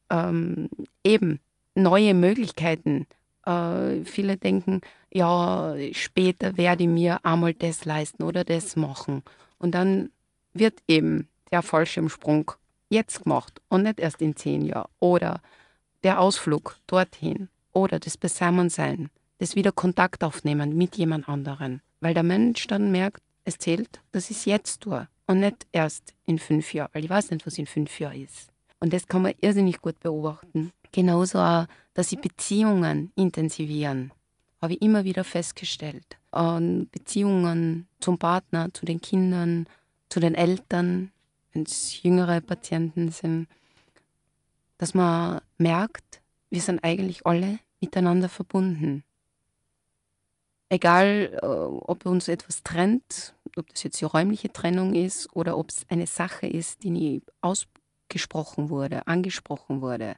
Ähm, eben neue Möglichkeiten. Äh, viele denken, ja, später werde ich mir einmal das leisten oder das machen. Und dann wird eben der Fallschirmsprung jetzt gemacht und nicht erst in zehn Jahren. Oder der Ausflug dorthin oder das Beisammensein das wieder Kontakt aufnehmen mit jemand anderen. Weil der Mensch dann merkt, es zählt, dass ich es jetzt tue und nicht erst in fünf Jahren, weil ich weiß nicht, was in fünf Jahren ist. Und das kann man irrsinnig gut beobachten. Genauso auch, dass sie Beziehungen intensivieren, habe ich immer wieder festgestellt. Und Beziehungen zum Partner, zu den Kindern, zu den Eltern, wenn es jüngere Patienten sind, dass man merkt, wir sind eigentlich alle miteinander verbunden egal äh, ob uns etwas trennt, ob das jetzt die räumliche Trennung ist oder ob es eine Sache ist, die nie ausgesprochen wurde, angesprochen wurde.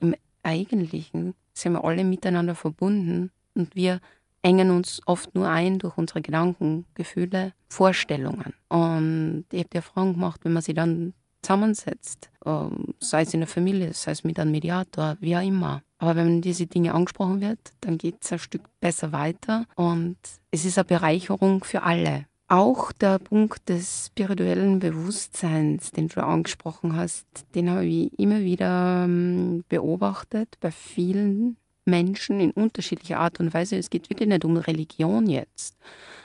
Im Eigentlichen sind wir alle miteinander verbunden und wir engen uns oft nur ein durch unsere Gedanken, Gefühle, Vorstellungen. Und ich habe dir Fragen gemacht, wenn man sie dann zusammensetzt, ähm, sei es in der Familie, sei es mit einem Mediator, wie auch immer. Aber wenn diese Dinge angesprochen wird, dann geht es ein Stück besser weiter und es ist eine Bereicherung für alle. Auch der Punkt des spirituellen Bewusstseins, den du angesprochen hast, den habe ich immer wieder ähm, beobachtet bei vielen Menschen in unterschiedlicher Art und Weise. Es geht wirklich nicht um Religion jetzt,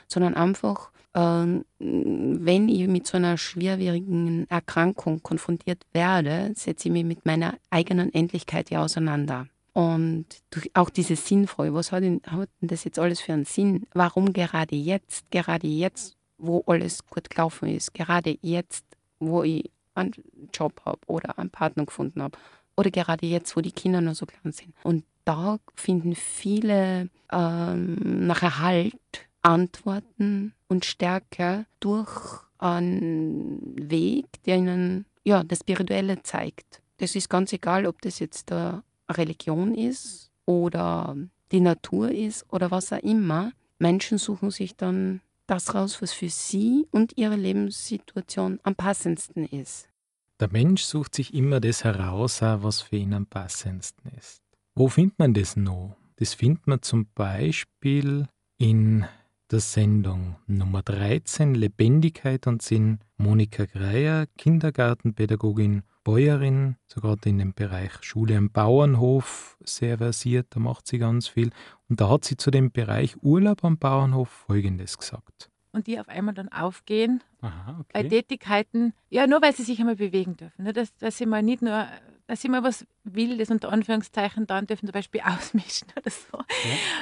sondern einfach wenn ich mit so einer schwerwiegenden Erkrankung konfrontiert werde, setze ich mich mit meiner eigenen Endlichkeit ja auseinander. Und auch diese Sinnfreude, was hat denn, hat denn das jetzt alles für einen Sinn? Warum gerade jetzt? Gerade jetzt, wo alles gut gelaufen ist, gerade jetzt, wo ich einen Job habe oder einen Partner gefunden habe. oder gerade jetzt, wo die Kinder noch so klein sind. Und da finden viele ähm, nach Erhalt Antworten und Stärke durch einen Weg, der ihnen ja, das Spirituelle zeigt. Das ist ganz egal, ob das jetzt eine Religion ist oder die Natur ist oder was auch immer. Menschen suchen sich dann das raus, was für sie und ihre Lebenssituation am passendsten ist. Der Mensch sucht sich immer das heraus, was für ihn am passendsten ist. Wo findet man das noch? Das findet man zum Beispiel in der Sendung Nummer 13 Lebendigkeit und Sinn Monika Greier, Kindergartenpädagogin, Bäuerin, sogar in dem Bereich Schule am Bauernhof sehr versiert, da macht sie ganz viel. Und da hat sie zu dem Bereich Urlaub am Bauernhof Folgendes gesagt. Und die auf einmal dann aufgehen Aha, okay. bei Tätigkeiten, ja, nur weil sie sich einmal bewegen dürfen. Ne? Dass, dass sie mal nicht nur dass sie mal was Wildes unter Anführungszeichen dann dürfen, zum Beispiel ausmischen oder so.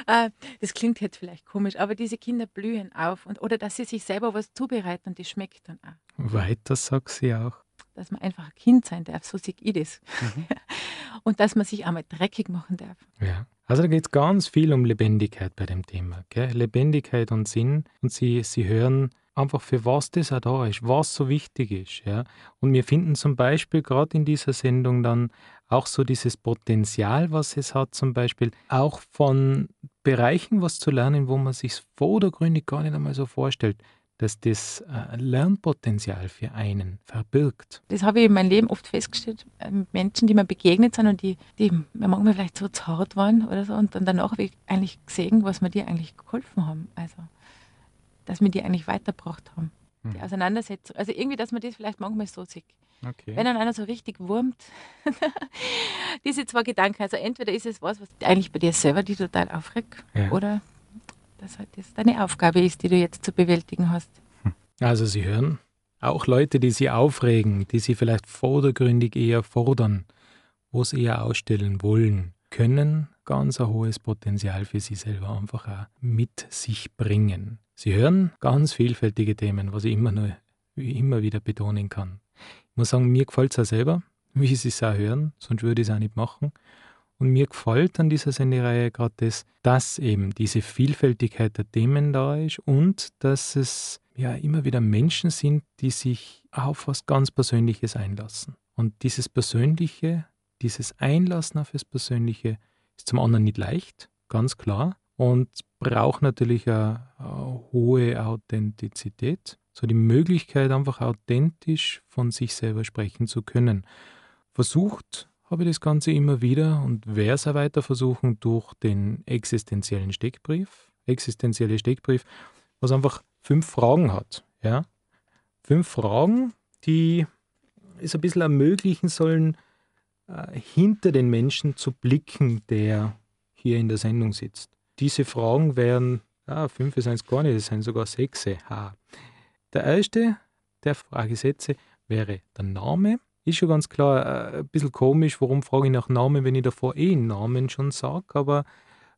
Ja. Äh, das klingt jetzt vielleicht komisch, aber diese Kinder blühen auf und, oder dass sie sich selber was zubereiten und das schmeckt dann auch. Weiter sagt sie auch. Dass man einfach ein Kind sein darf, so sehe ich das. Mhm. und dass man sich einmal dreckig machen darf. Ja. Also da geht es ganz viel um Lebendigkeit bei dem Thema. Gell? Lebendigkeit und Sinn. Und sie, sie hören einfach für was das auch da ist, was so wichtig ist. Ja? Und wir finden zum Beispiel gerade in dieser Sendung dann auch so dieses Potenzial, was es hat, zum Beispiel auch von Bereichen was zu lernen, wo man sich vordergründig gar nicht einmal so vorstellt dass das äh, Lernpotenzial für einen verbirgt. Das habe ich in meinem Leben oft festgestellt, äh, mit Menschen, die mir begegnet sind und die, die mir manchmal vielleicht so zart waren oder so. Und dann danach habe ich eigentlich gesehen, was mir die eigentlich geholfen haben. Also dass wir die eigentlich weitergebracht haben. Die hm. Auseinandersetzung. Also irgendwie, dass man das vielleicht manchmal so sieht. Okay. Wenn dann einer so richtig wurmt, diese zwei Gedanken, also entweder ist es was, was eigentlich bei dir selber die total aufregt, ja. oder dass halt das deine Aufgabe ist, die du jetzt zu bewältigen hast. Hm. Also Sie hören, auch Leute, die Sie aufregen, die Sie vielleicht vordergründig eher fordern, wo Sie eher ausstellen wollen, können ganz ein hohes Potenzial für Sie selber einfach auch mit sich bringen. Sie hören ganz vielfältige Themen, was ich immer, nur, immer wieder betonen kann. Ich muss sagen, mir gefällt es auch selber, wie Sie es auch hören, sonst würde ich es auch nicht machen. Und mir gefällt an dieser Sendereihe gerade das, dass eben diese Vielfältigkeit der Themen da ist und dass es ja immer wieder Menschen sind, die sich auf was ganz Persönliches einlassen. Und dieses Persönliche, dieses Einlassen auf das Persönliche ist zum anderen nicht leicht, ganz klar und braucht natürlich eine, eine hohe Authentizität, so die Möglichkeit, einfach authentisch von sich selber sprechen zu können. Versucht habe ich das Ganze immer wieder und werde es auch weiter versuchen durch den existenziellen Steckbrief. Existenzielle Steckbrief, was einfach fünf Fragen hat. Ja? Fünf Fragen, die es ein bisschen ermöglichen sollen, äh, hinter den Menschen zu blicken, der hier in der Sendung sitzt diese Fragen wären, ja, fünf sind es gar nicht, es sind sogar sechs. Der erste der Fragesätze wäre der Name. Ist schon ganz klar äh, ein bisschen komisch, warum frage ich nach Namen, wenn ich davor eh einen Namen schon sage, aber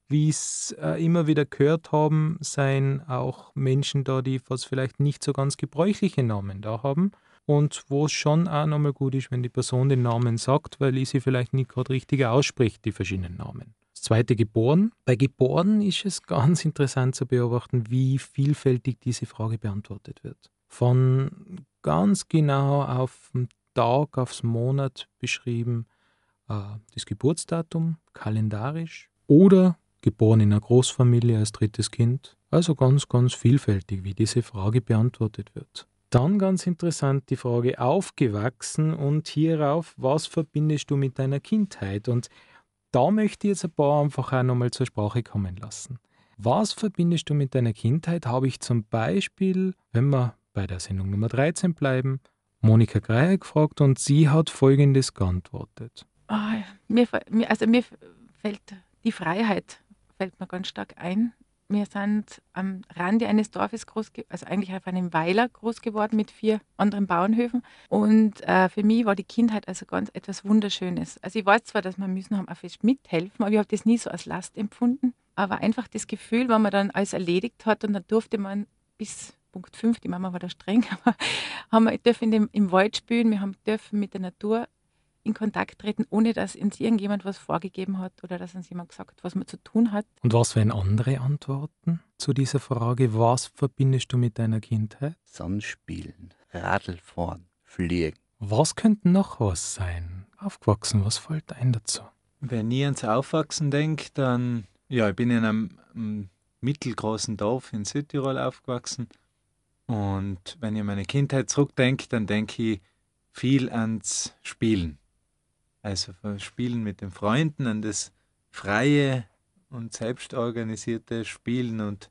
wie es äh, immer wieder gehört haben, seien auch Menschen da, die was vielleicht nicht so ganz gebräuchliche Namen da haben und wo es schon auch nochmal gut ist, wenn die Person den Namen sagt, weil ich sie vielleicht nicht gerade richtig ausspricht, die verschiedenen Namen zweite geboren. Bei geboren ist es ganz interessant zu beobachten, wie vielfältig diese Frage beantwortet wird. Von ganz genau auf den Tag, aufs Monat beschrieben, äh, das Geburtsdatum, kalendarisch oder geboren in einer Großfamilie als drittes Kind. Also ganz, ganz vielfältig, wie diese Frage beantwortet wird. Dann ganz interessant die Frage aufgewachsen und hierauf, was verbindest du mit deiner Kindheit? Und da möchte ich jetzt ein paar einfach auch nochmal zur Sprache kommen lassen. Was verbindest du mit deiner Kindheit? Habe ich zum Beispiel, wenn wir bei der Sendung Nummer 13 bleiben, Monika Greier gefragt und sie hat Folgendes geantwortet. Oh, mir, also mir fällt die Freiheit fällt mir ganz stark ein wir sind am Rande eines Dorfes groß, also eigentlich auf einem Weiler groß geworden mit vier anderen Bauernhöfen. Und äh, für mich war die Kindheit also ganz etwas Wunderschönes. Also ich weiß zwar, dass wir müssen haben fest mithelfen, aber ich habe das nie so als Last empfunden. Aber einfach das Gefühl, wenn man dann alles erledigt hat und dann durfte man bis Punkt 5, die Mama war da streng, aber haben wir dürfen im, im Wald spielen, wir haben dürfen mit der Natur in Kontakt treten, ohne dass uns irgendjemand was vorgegeben hat oder dass uns jemand gesagt hat, was man zu tun hat. Und was wären andere Antworten zu dieser Frage? Was verbindest du mit deiner Kindheit? Sonnenspielen, Radl fahren, fliegen. Was könnte noch was sein? Aufgewachsen, was fällt ein dazu? Wenn ich ans Aufwachsen denke, dann, ja, ich bin in einem, einem mittelgroßen Dorf in Südtirol aufgewachsen. Und wenn ich an meine Kindheit zurückdenke, dann denke ich viel ans Spielen. Also Spielen mit den Freunden, an das freie und selbstorganisierte Spielen und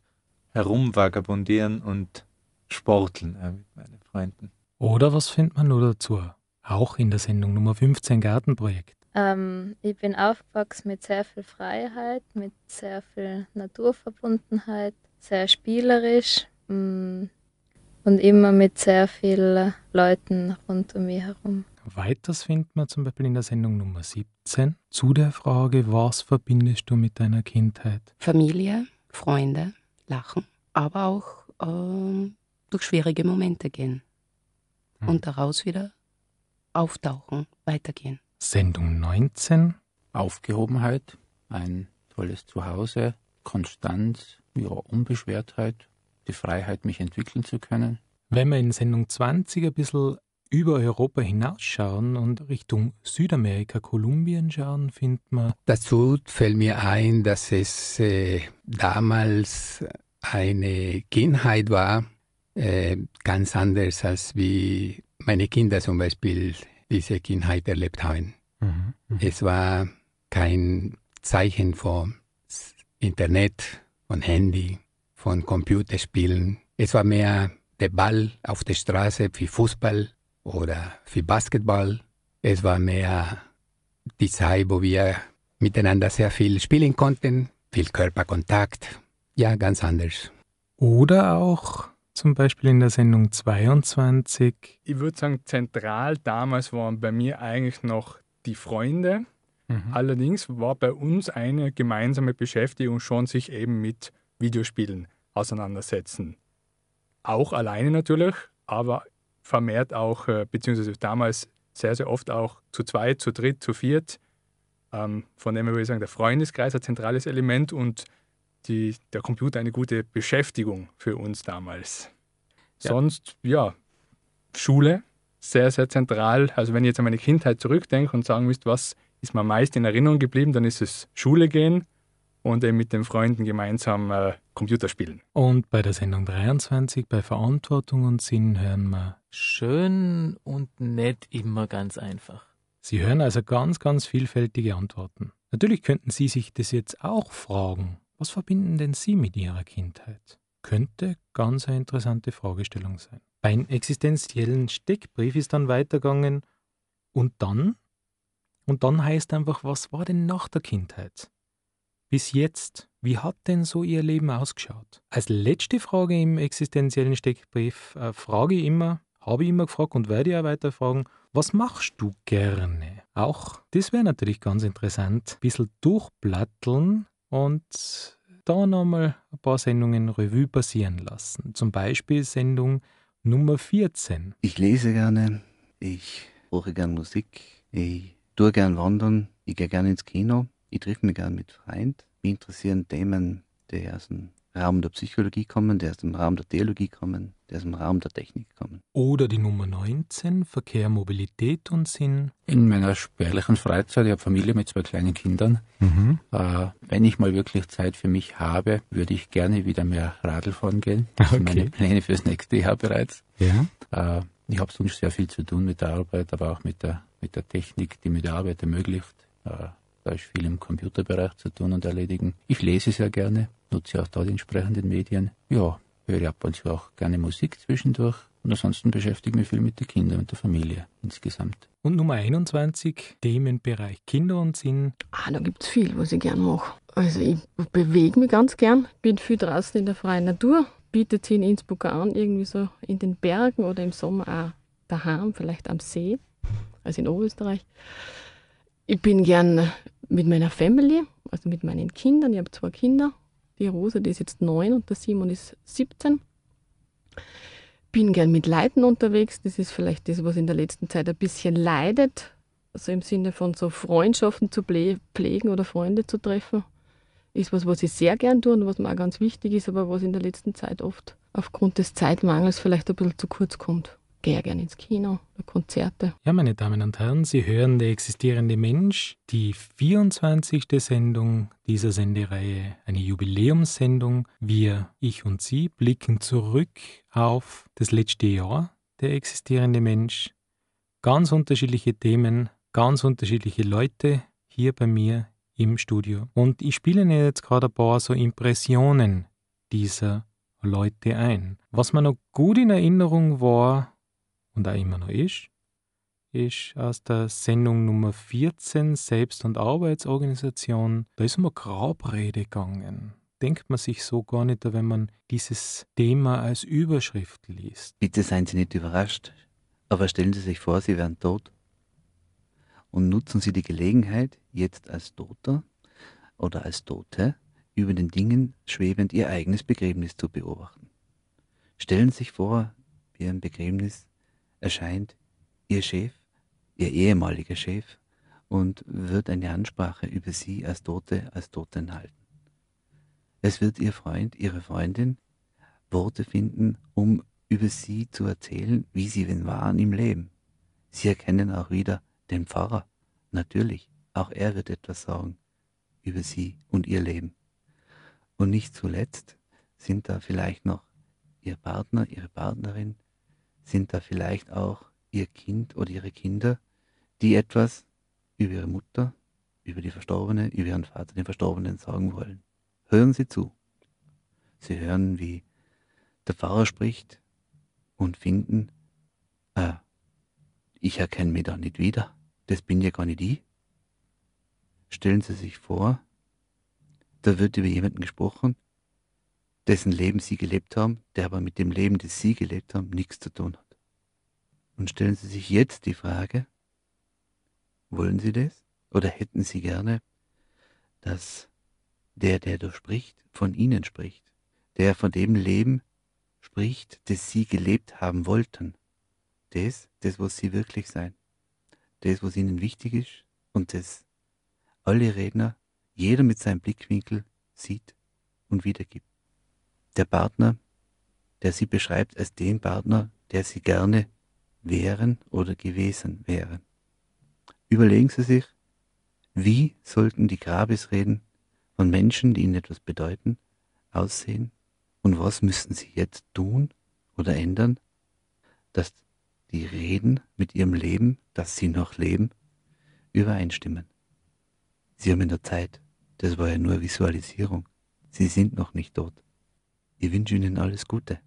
herumvagabundieren und sporteln äh, mit meinen Freunden. Oder was findet man nur dazu? Auch in der Sendung Nummer 15 Gartenprojekt. Ähm, ich bin aufgewachsen mit sehr viel Freiheit, mit sehr viel Naturverbundenheit, sehr spielerisch mh, mm, und immer mit sehr vielen Leuten rund um mich herum. Weiters findet man zum Beispiel in der Sendung Nummer 17 zu der Frage, was verbindest du mit deiner Kindheit? Familie, Freunde, Lachen, aber auch äh, durch schwierige Momente gehen hm. und daraus wieder auftauchen, weitergehen. Sendung 19. Aufgehobenheit, ein tolles Zuhause, Konstanz, ja, Unbeschwertheit, die Freiheit, mich entwickeln zu können. Wenn wir in Sendung 20 ein bisschen über Europa hinausschauen und Richtung Südamerika, Kolumbien schauen, findet man. Dazu fällt mir ein, dass es äh, damals eine Kindheit war, äh, ganz anders als wie meine Kinder zum Beispiel diese Kindheit erlebt haben. Mhm, mh. Es war kein Zeichen von Internet, von Handy, von Computerspielen. Es war mehr der Ball auf der Straße wie Fußball oder für Basketball. Es war mehr die Zeit, wo wir miteinander sehr viel spielen konnten, viel Körperkontakt. Ja, ganz anders. Oder auch zum Beispiel in der Sendung 22. Ich würde sagen, zentral damals waren bei mir eigentlich noch die Freunde. Mhm. Allerdings war bei uns eine gemeinsame Beschäftigung schon sich eben mit Videospielen auseinandersetzen. Auch alleine natürlich, aber vermehrt auch, äh, beziehungsweise damals sehr, sehr oft auch zu zweit, zu dritt, zu viert. Ähm, von dem her würde ich sagen, der Freundeskreis ein zentrales Element und die, der Computer eine gute Beschäftigung für uns damals. Ja. Sonst, ja, Schule, sehr, sehr zentral. Also wenn ich jetzt an meine Kindheit zurückdenke und sagen müsste, was ist mir meist in Erinnerung geblieben, dann ist es Schule gehen und eben mit den Freunden gemeinsam äh, Computer spielen. Und bei der Sendung 23, bei Verantwortung und Sinn, hören wir schön und nicht immer ganz einfach. Sie hören also ganz, ganz vielfältige Antworten. Natürlich könnten Sie sich das jetzt auch fragen. Was verbinden denn Sie mit Ihrer Kindheit? Könnte ganz eine interessante Fragestellung sein. Beim existenziellen Steckbrief ist dann weitergegangen und dann? Und dann heißt einfach, was war denn nach der Kindheit? Bis jetzt, wie hat denn so Ihr Leben ausgeschaut? Als letzte Frage im existenziellen Steckbrief äh, frage ich immer, habe ich immer gefragt und werde auch weiter fragen, was machst du gerne? Auch das wäre natürlich ganz interessant. Ein bisschen durchplatteln und da nochmal ein paar Sendungen Revue passieren lassen. Zum Beispiel Sendung Nummer 14. Ich lese gerne, ich höre gerne Musik, ich tue gerne wandern, ich gehe gerne ins Kino, ich treffe mich gerne mit Freunden. Mich interessieren Themen, die aus dem Raum der Psychologie kommen, die aus dem Raum der Theologie kommen, die aus dem Raum der Technik kommen. Oder die Nummer 19, Verkehr, Mobilität und Sinn. In meiner spärlichen Freizeit, ich habe Familie mit zwei kleinen Kindern. Mhm. Äh, wenn ich mal wirklich Zeit für mich habe, würde ich gerne wieder mehr Radl fahren gehen. Das okay. sind meine Pläne fürs nächste Jahr bereits. Ja. Äh, ich habe sonst sehr viel zu tun mit der Arbeit, aber auch mit der, mit der Technik, die mir die Arbeit ermöglicht. Äh, da ist viel im Computerbereich zu tun und erledigen. Ich lese sehr gerne, nutze auch da die entsprechenden Medien. Ja, höre ab und zu auch gerne Musik zwischendurch. Und ansonsten beschäftige ich mich viel mit den Kindern und der Familie insgesamt. Und Nummer 21, Themenbereich Kinder und Sinn. Ah, da gibt es viel, was ich gern mache. Also ich bewege mich ganz gern, bin viel draußen in der freien Natur, bietet sich in Innsbruck an, irgendwie so in den Bergen oder im Sommer auch daheim, vielleicht am See, also in Oberösterreich. Ich bin gern mit meiner Family, also mit meinen Kindern. Ich habe zwei Kinder. Die Rosa, die ist jetzt neun und der Simon ist 17. Bin gern mit Leuten unterwegs. Das ist vielleicht das, was in der letzten Zeit ein bisschen leidet. also im Sinne von so Freundschaften zu pflegen oder Freunde zu treffen, ist was, was ich sehr gern tue und was mir auch ganz wichtig ist, aber was in der letzten Zeit oft aufgrund des Zeitmangels vielleicht ein bisschen zu kurz kommt. Gehe gerne ins Kino, Konzerte. Ja, meine Damen und Herren, Sie hören Der existierende Mensch, die 24. Sendung dieser Sendereihe, eine Jubiläumssendung. Wir, ich und Sie, blicken zurück auf das letzte Jahr, Der existierende Mensch. Ganz unterschiedliche Themen, ganz unterschiedliche Leute hier bei mir im Studio. Und ich spiele Ihnen jetzt gerade ein paar so Impressionen dieser Leute ein. Was mir noch gut in Erinnerung war, und auch immer noch ist, ist aus der Sendung Nummer 14 Selbst- und Arbeitsorganisation. Da ist um eine Grabrede gegangen. Denkt man sich so gar nicht, wenn man dieses Thema als Überschrift liest. Bitte seien Sie nicht überrascht, aber stellen Sie sich vor, Sie wären tot und nutzen Sie die Gelegenheit, jetzt als Toter oder als Tote über den Dingen schwebend Ihr eigenes Begräbnis zu beobachten. Stellen Sie sich vor, wie ein Begräbnis erscheint Ihr Chef, Ihr ehemaliger Chef, und wird eine Ansprache über Sie als Tote, als Toten halten. Es wird Ihr Freund, Ihre Freundin Worte finden, um über Sie zu erzählen, wie Sie denn waren im Leben. Sie erkennen auch wieder den Pfarrer. Natürlich, auch er wird etwas sagen über Sie und Ihr Leben. Und nicht zuletzt sind da vielleicht noch Ihr Partner, Ihre Partnerin, sind da vielleicht auch ihr Kind oder ihre Kinder, die etwas über ihre Mutter, über die Verstorbene, über ihren Vater, den Verstorbenen sagen wollen. Hören Sie zu. Sie hören, wie der Pfarrer spricht und finden, äh, ich erkenne mich da nicht wieder, das bin ja gar nicht ich. Stellen Sie sich vor, da wird über jemanden gesprochen, dessen Leben sie gelebt haben, der aber mit dem Leben, das sie gelebt haben, nichts zu tun hat. Und stellen Sie sich jetzt die Frage, wollen Sie das? Oder hätten Sie gerne, dass der, der da spricht, von Ihnen spricht, der von dem Leben spricht, das Sie gelebt haben wollten, das, das, was Sie wirklich sein, das, was Ihnen wichtig ist und das alle Redner, jeder mit seinem Blickwinkel sieht und wiedergibt der Partner, der sie beschreibt als den Partner, der sie gerne wären oder gewesen wären. Überlegen Sie sich, wie sollten die Grabesreden von Menschen, die ihnen etwas bedeuten, aussehen und was müssten sie jetzt tun oder ändern, dass die Reden mit ihrem Leben, das sie noch leben, übereinstimmen. Sie haben in der Zeit, das war ja nur Visualisierung, sie sind noch nicht tot. Ich wünsche Ihnen alles Gute.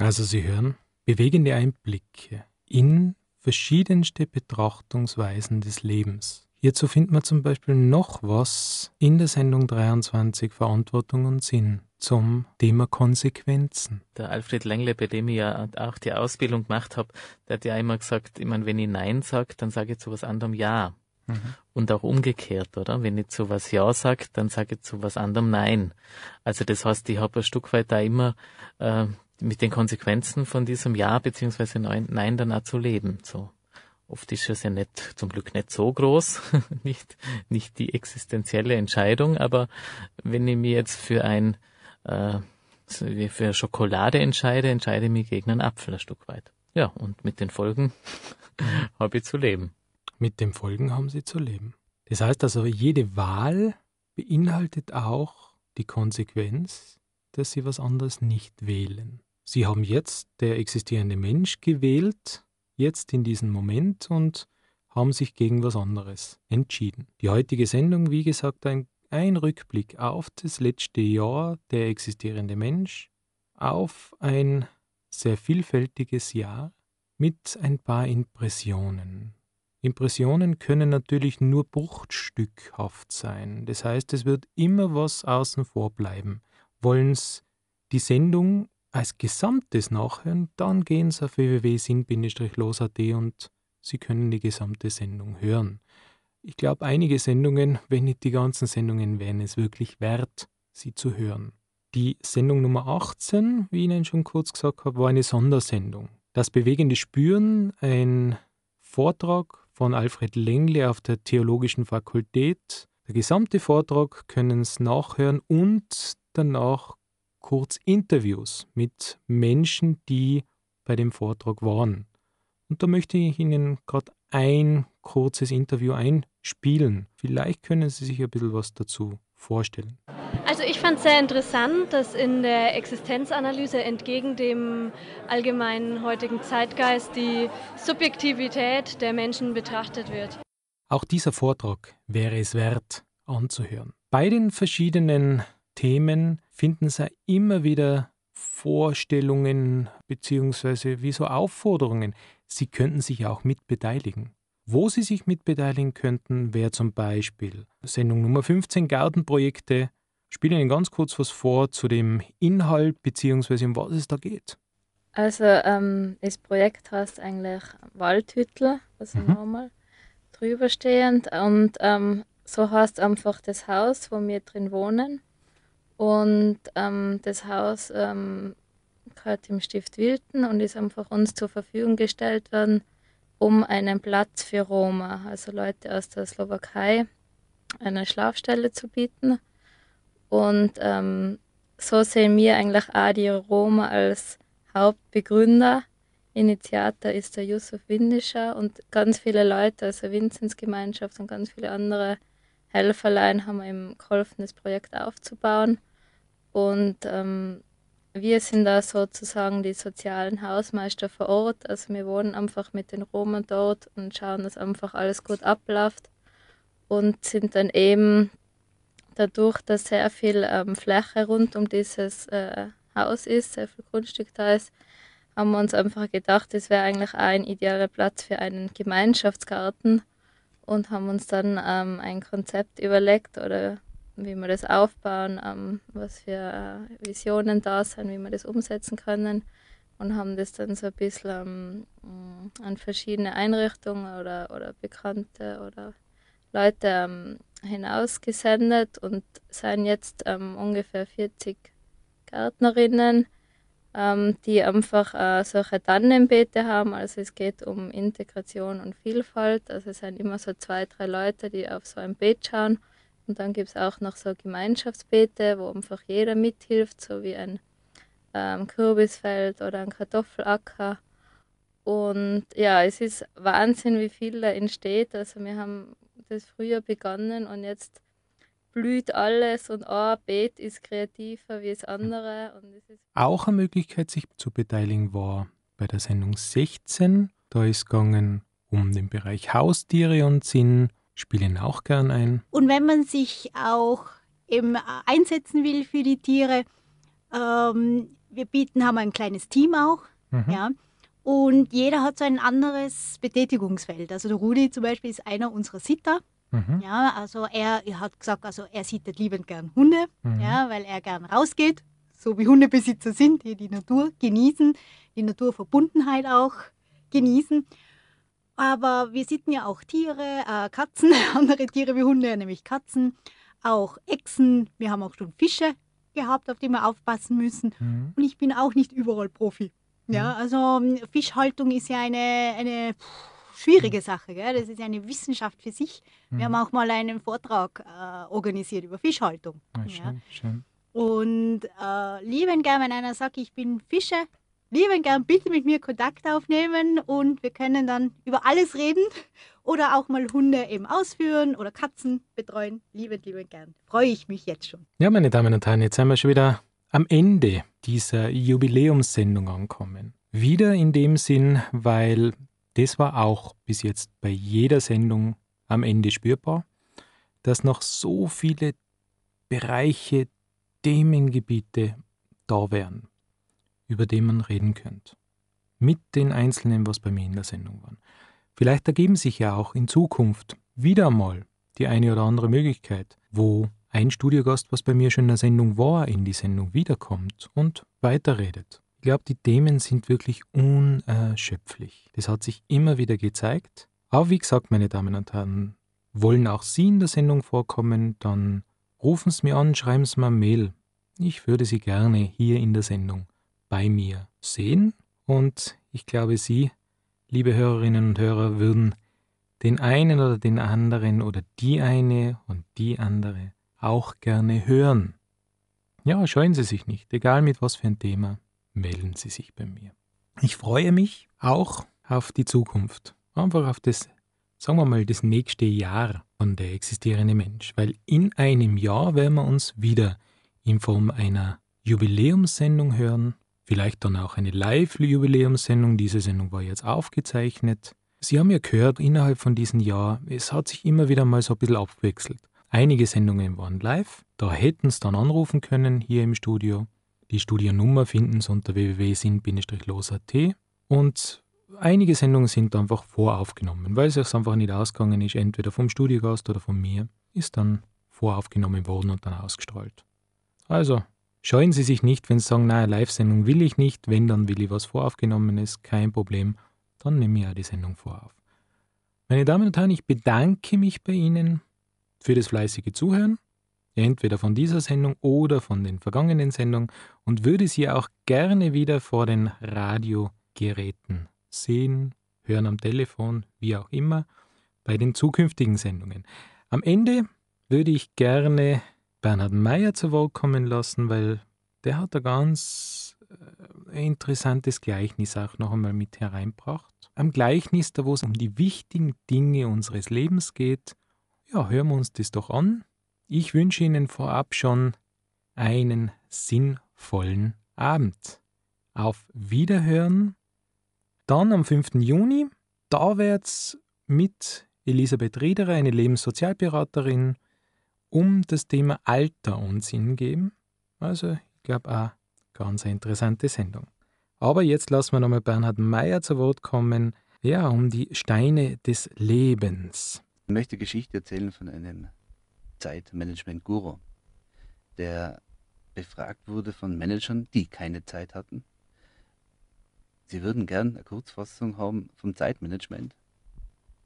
Also Sie hören bewegende Einblicke in verschiedenste Betrachtungsweisen des Lebens. Hierzu findet man zum Beispiel noch was in der Sendung 23 Verantwortung und Sinn zum Thema Konsequenzen. Der Alfred Lengle, bei dem ich ja auch die Ausbildung gemacht habe, der hat ja immer gesagt, ich meine, wenn ich Nein sage, dann sage ich zu was anderem Ja. Und auch umgekehrt, oder? Wenn ich zu was Ja sage, dann sage ich zu was anderem Nein. Also das heißt, ich habe ein Stück weit da immer äh, mit den Konsequenzen von diesem Ja beziehungsweise Nein dann auch zu leben. So. Oft ist es ja nicht, zum Glück nicht so groß, nicht, nicht die existenzielle Entscheidung, aber wenn ich mir jetzt für ein äh, für Schokolade entscheide, entscheide ich mich gegen einen Apfel ein Stück weit. Ja, und mit den Folgen habe ich zu leben. Mit den Folgen haben sie zu leben. Das heißt also, jede Wahl beinhaltet auch die Konsequenz, dass sie was anderes nicht wählen. Sie haben jetzt der existierende Mensch gewählt, jetzt in diesem Moment und haben sich gegen was anderes entschieden. Die heutige Sendung, wie gesagt, ein, ein Rückblick auf das letzte Jahr der existierende Mensch, auf ein sehr vielfältiges Jahr mit ein paar Impressionen. Impressionen können natürlich nur bruchstückhaft sein. Das heißt, es wird immer was außen vor bleiben. Wollen Sie die Sendung als Gesamtes nachhören, dann gehen Sie auf www.sinn-los.at und Sie können die gesamte Sendung hören. Ich glaube, einige Sendungen, wenn nicht die ganzen Sendungen, wären es wirklich wert, sie zu hören. Die Sendung Nummer 18, wie ich Ihnen schon kurz gesagt habe, war eine Sondersendung. Das bewegende Spüren, ein Vortrag von Alfred Lengle auf der Theologischen Fakultät. Der gesamte Vortrag können Sie nachhören und danach kurz Interviews mit Menschen, die bei dem Vortrag waren. Und da möchte ich Ihnen gerade ein kurzes Interview einspielen. Vielleicht können Sie sich ein bisschen was dazu vorstellen. Also ich fand es sehr interessant, dass in der Existenzanalyse entgegen dem allgemeinen heutigen Zeitgeist die Subjektivität der Menschen betrachtet wird. Auch dieser Vortrag wäre es wert anzuhören. Bei den verschiedenen Themen finden Sie immer wieder Vorstellungen bzw. wie so Aufforderungen. Sie könnten sich auch mitbeteiligen. Wo Sie sich mitbeteiligen könnten, wäre zum Beispiel Sendung Nummer 15 Gartenprojekte. Ich spiele Ihnen ganz kurz was vor zu dem Inhalt bzw. um was es da geht. Also ähm, das Projekt heißt eigentlich Waldhüttel, also mhm. nochmal drüber stehend. Und ähm, so heißt einfach das Haus, wo wir drin wohnen. Und ähm, das Haus ähm, gehört im Stift Wilten und ist einfach uns zur Verfügung gestellt worden um einen Platz für Roma, also Leute aus der Slowakei, eine Schlafstelle zu bieten. Und ähm, so sehen wir eigentlich auch die Roma als Hauptbegründer. Initiator ist der Yusuf Windischer und ganz viele Leute, also Vinzenzgemeinschaft und ganz viele andere Helferlein haben ihm geholfen, das Projekt aufzubauen. Und ähm, wir sind da sozusagen die sozialen Hausmeister vor Ort. Also wir wohnen einfach mit den Roma dort und schauen, dass einfach alles gut abläuft und sind dann eben dadurch, dass sehr viel ähm, Fläche rund um dieses äh, Haus ist, sehr viel Grundstück da ist, haben wir uns einfach gedacht, es wäre eigentlich ein idealer Platz für einen Gemeinschaftsgarten und haben uns dann ähm, ein Konzept überlegt oder wie wir das aufbauen, ähm, was für äh, Visionen da sind, wie wir das umsetzen können und haben das dann so ein bisschen ähm, an verschiedene Einrichtungen oder, oder Bekannte oder Leute ähm, hinausgesendet und sind jetzt ähm, ungefähr 40 Gärtnerinnen, ähm, die einfach äh, solche Tannenbeete haben. Also es geht um Integration und Vielfalt. Also es sind immer so zwei, drei Leute, die auf so ein Beet schauen und dann gibt es auch noch so Gemeinschaftsbeete, wo einfach jeder mithilft, so wie ein ähm, Kürbisfeld oder ein Kartoffelacker. Und ja, es ist Wahnsinn, wie viel da entsteht. Also wir haben das früher begonnen und jetzt blüht alles und ein Beet ist kreativer wie das andere. Auch eine Möglichkeit, sich zu beteiligen, war bei der Sendung 16. Da ist gegangen um den Bereich Haustiere und sind spielen auch gern ein. Und wenn man sich auch eben einsetzen will für die Tiere, ähm, wir bieten, haben ein kleines Team auch, mhm. ja. Und jeder hat so ein anderes Betätigungsfeld. Also der Rudi zum Beispiel ist einer unserer Sitter. Mhm. Ja, also er, er, hat gesagt, also er sittet liebend gern Hunde, mhm. ja, weil er gern rausgeht, so wie Hundebesitzer sind, die die Natur genießen, die Naturverbundenheit auch genießen. Aber wir sitten ja auch Tiere, äh, Katzen, andere Tiere wie Hunde, nämlich Katzen, auch Echsen. Wir haben auch schon Fische gehabt, auf die wir aufpassen müssen. Mhm. Und ich bin auch nicht überall Profi. Ja, mhm. also ähm, Fischhaltung ist ja eine, eine schwierige Sache. Gell? Das ist eine Wissenschaft für sich. Mhm. Wir haben auch mal einen Vortrag äh, organisiert über Fischhaltung. Ja, ah, schön, ja. schön. Und äh, lieben gern, wenn einer sagt, ich bin Fische, lieben gern bitte mit mir Kontakt aufnehmen und wir können dann über alles reden oder auch mal Hunde eben ausführen oder Katzen betreuen. Liebend, liebend gern. Freue ich mich jetzt schon. Ja, meine Damen und Herren, jetzt sind wir schon wieder am Ende dieser Jubiläumssendung angekommen. Wieder in dem Sinn, weil das war auch bis jetzt bei jeder Sendung am Ende spürbar, dass noch so viele Bereiche, Themengebiete da wären über den man reden könnte. Mit den Einzelnen, was bei mir in der Sendung waren. Vielleicht ergeben sich ja auch in Zukunft wieder mal die eine oder andere Möglichkeit, wo ein Studiogast, was bei mir schon in der Sendung war, in die Sendung wiederkommt und weiterredet. Ich glaube, die Themen sind wirklich unerschöpflich. Das hat sich immer wieder gezeigt. Aber wie gesagt, meine Damen und Herren, wollen auch Sie in der Sendung vorkommen, dann rufen Sie mir an, schreiben Sie mir eine Mail. Ich würde Sie gerne hier in der Sendung bei mir sehen. Und ich glaube, Sie, liebe Hörerinnen und Hörer, würden den einen oder den anderen oder die eine und die andere auch gerne hören. Ja, scheuen Sie sich nicht, egal mit was für ein Thema, melden Sie sich bei mir. Ich freue mich auch auf die Zukunft, einfach auf das, sagen wir mal, das nächste Jahr von der existierende Mensch, weil in einem Jahr werden wir uns wieder in Form einer Jubiläumssendung hören, vielleicht dann auch eine Live-Jubiläumssendung. Diese Sendung war jetzt aufgezeichnet. Sie haben ja gehört, innerhalb von diesem Jahr, es hat sich immer wieder mal so ein bisschen abgewechselt. Einige Sendungen waren live, da hätten Sie dann anrufen können hier im Studio. Die Studionummer finden Sie unter www.sinn-los.at und einige Sendungen sind einfach voraufgenommen, weil es sich einfach nicht ausgegangen ist, entweder vom Studiogast oder von mir, ist dann voraufgenommen worden und dann ausgestrahlt. Also, scheuen Sie sich nicht, wenn Sie sagen, nein, Live-Sendung will ich nicht, wenn dann will ich was voraufgenommenes, kein Problem, dann nehme ich ja die Sendung vorauf. Meine Damen und Herren, ich bedanke mich bei Ihnen für das fleißige Zuhören, entweder von dieser Sendung oder von den vergangenen Sendungen und würde Sie auch gerne wieder vor den Radiogeräten sehen, hören am Telefon, wie auch immer, bei den zukünftigen Sendungen. Am Ende würde ich gerne Bernhard Meyer zu Wort kommen lassen, weil der hat ein ganz äh, interessantes Gleichnis auch noch einmal mit hereinbracht. Am Gleichnis, da wo es um die wichtigen Dinge unseres Lebens geht. Ja, hören wir uns das doch an. Ich wünsche Ihnen vorab schon einen sinnvollen Abend. Auf Wiederhören. Dann am 5. Juni, da wird es mit Elisabeth Riederer, eine Lebenssozialberaterin, um das Thema Alter Unsinn geben. Also, ich glaube, auch ganz eine interessante Sendung. Aber jetzt lassen wir nochmal Bernhard Meyer zu Wort kommen, ja, um die Steine des Lebens. Ich möchte Geschichte erzählen von einem Zeitmanagement-Guru, der befragt wurde von Managern, die keine Zeit hatten. Sie würden gern eine Kurzfassung haben vom Zeitmanagement.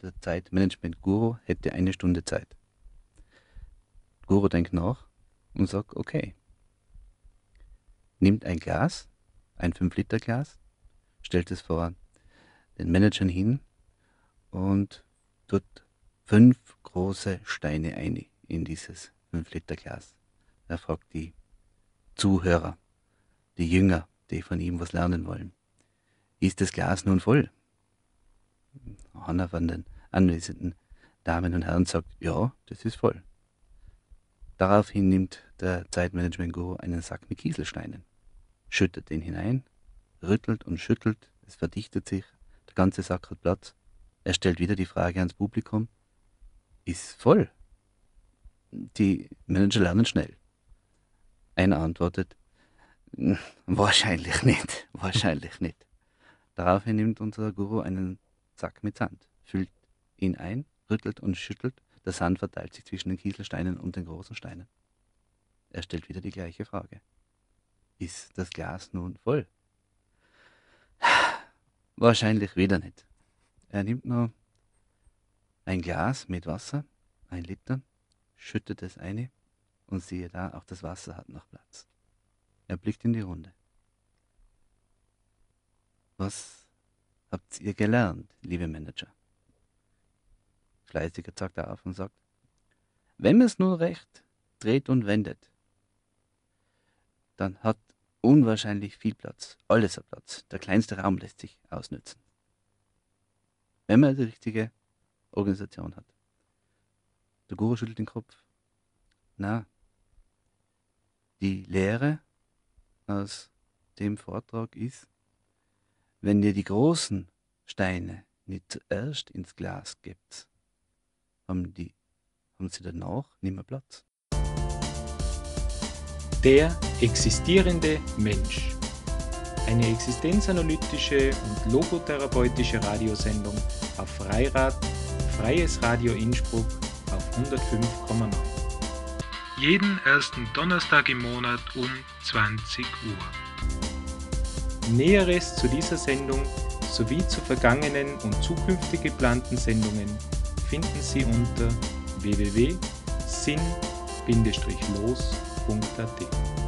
Der Zeitmanagement-Guru hätte eine Stunde Zeit. Guru denkt nach und sagt, okay. Nimmt ein Glas, ein 5-Liter-Glas, stellt es vor den Managern hin und tut fünf große Steine ein in dieses 5-Liter-Glas. Er fragt die Zuhörer, die Jünger, die von ihm was lernen wollen. Ist das Glas nun voll? Hanna von den anwesenden Damen und Herren sagt, ja, das ist voll. Daraufhin nimmt der Zeitmanagement-Guru einen Sack mit Kieselsteinen, schüttet den hinein, rüttelt und schüttelt, es verdichtet sich, der ganze Sack hat Platz. Er stellt wieder die Frage ans Publikum, ist voll. Die Manager lernen schnell. Einer antwortet, hm, wahrscheinlich nicht, wahrscheinlich nicht. Daraufhin nimmt unser Guru einen Sack mit Sand, füllt ihn ein, rüttelt und schüttelt der Sand verteilt sich zwischen den Kieselsteinen und den großen Steinen. Er stellt wieder die gleiche Frage. Ist das Glas nun voll? Wahrscheinlich wieder nicht. Er nimmt nur ein Glas mit Wasser, ein Liter, schüttet es ein und siehe da, auch das Wasser hat noch Platz. Er blickt in die Runde. Was habt ihr gelernt, liebe Manager? Fleißiger zackt er auf und sagt, wenn man es nur recht dreht und wendet, dann hat unwahrscheinlich viel Platz, alles hat Platz. Der kleinste Raum lässt sich ausnützen. Wenn man die richtige Organisation hat. Der Guru schüttelt den Kopf. Na, die Lehre aus dem Vortrag ist, wenn ihr die großen Steine nicht zuerst ins Glas gibt, haben, die, haben sie danach nicht mehr Platz. Der existierende Mensch. Eine existenzanalytische und logotherapeutische Radiosendung auf Freirad, Freies Radio Innsbruck auf 105,9. Jeden ersten Donnerstag im Monat um 20 Uhr. Näheres zu dieser Sendung sowie zu vergangenen und zukünftig geplanten Sendungen finden Sie unter www.sinn-los.at.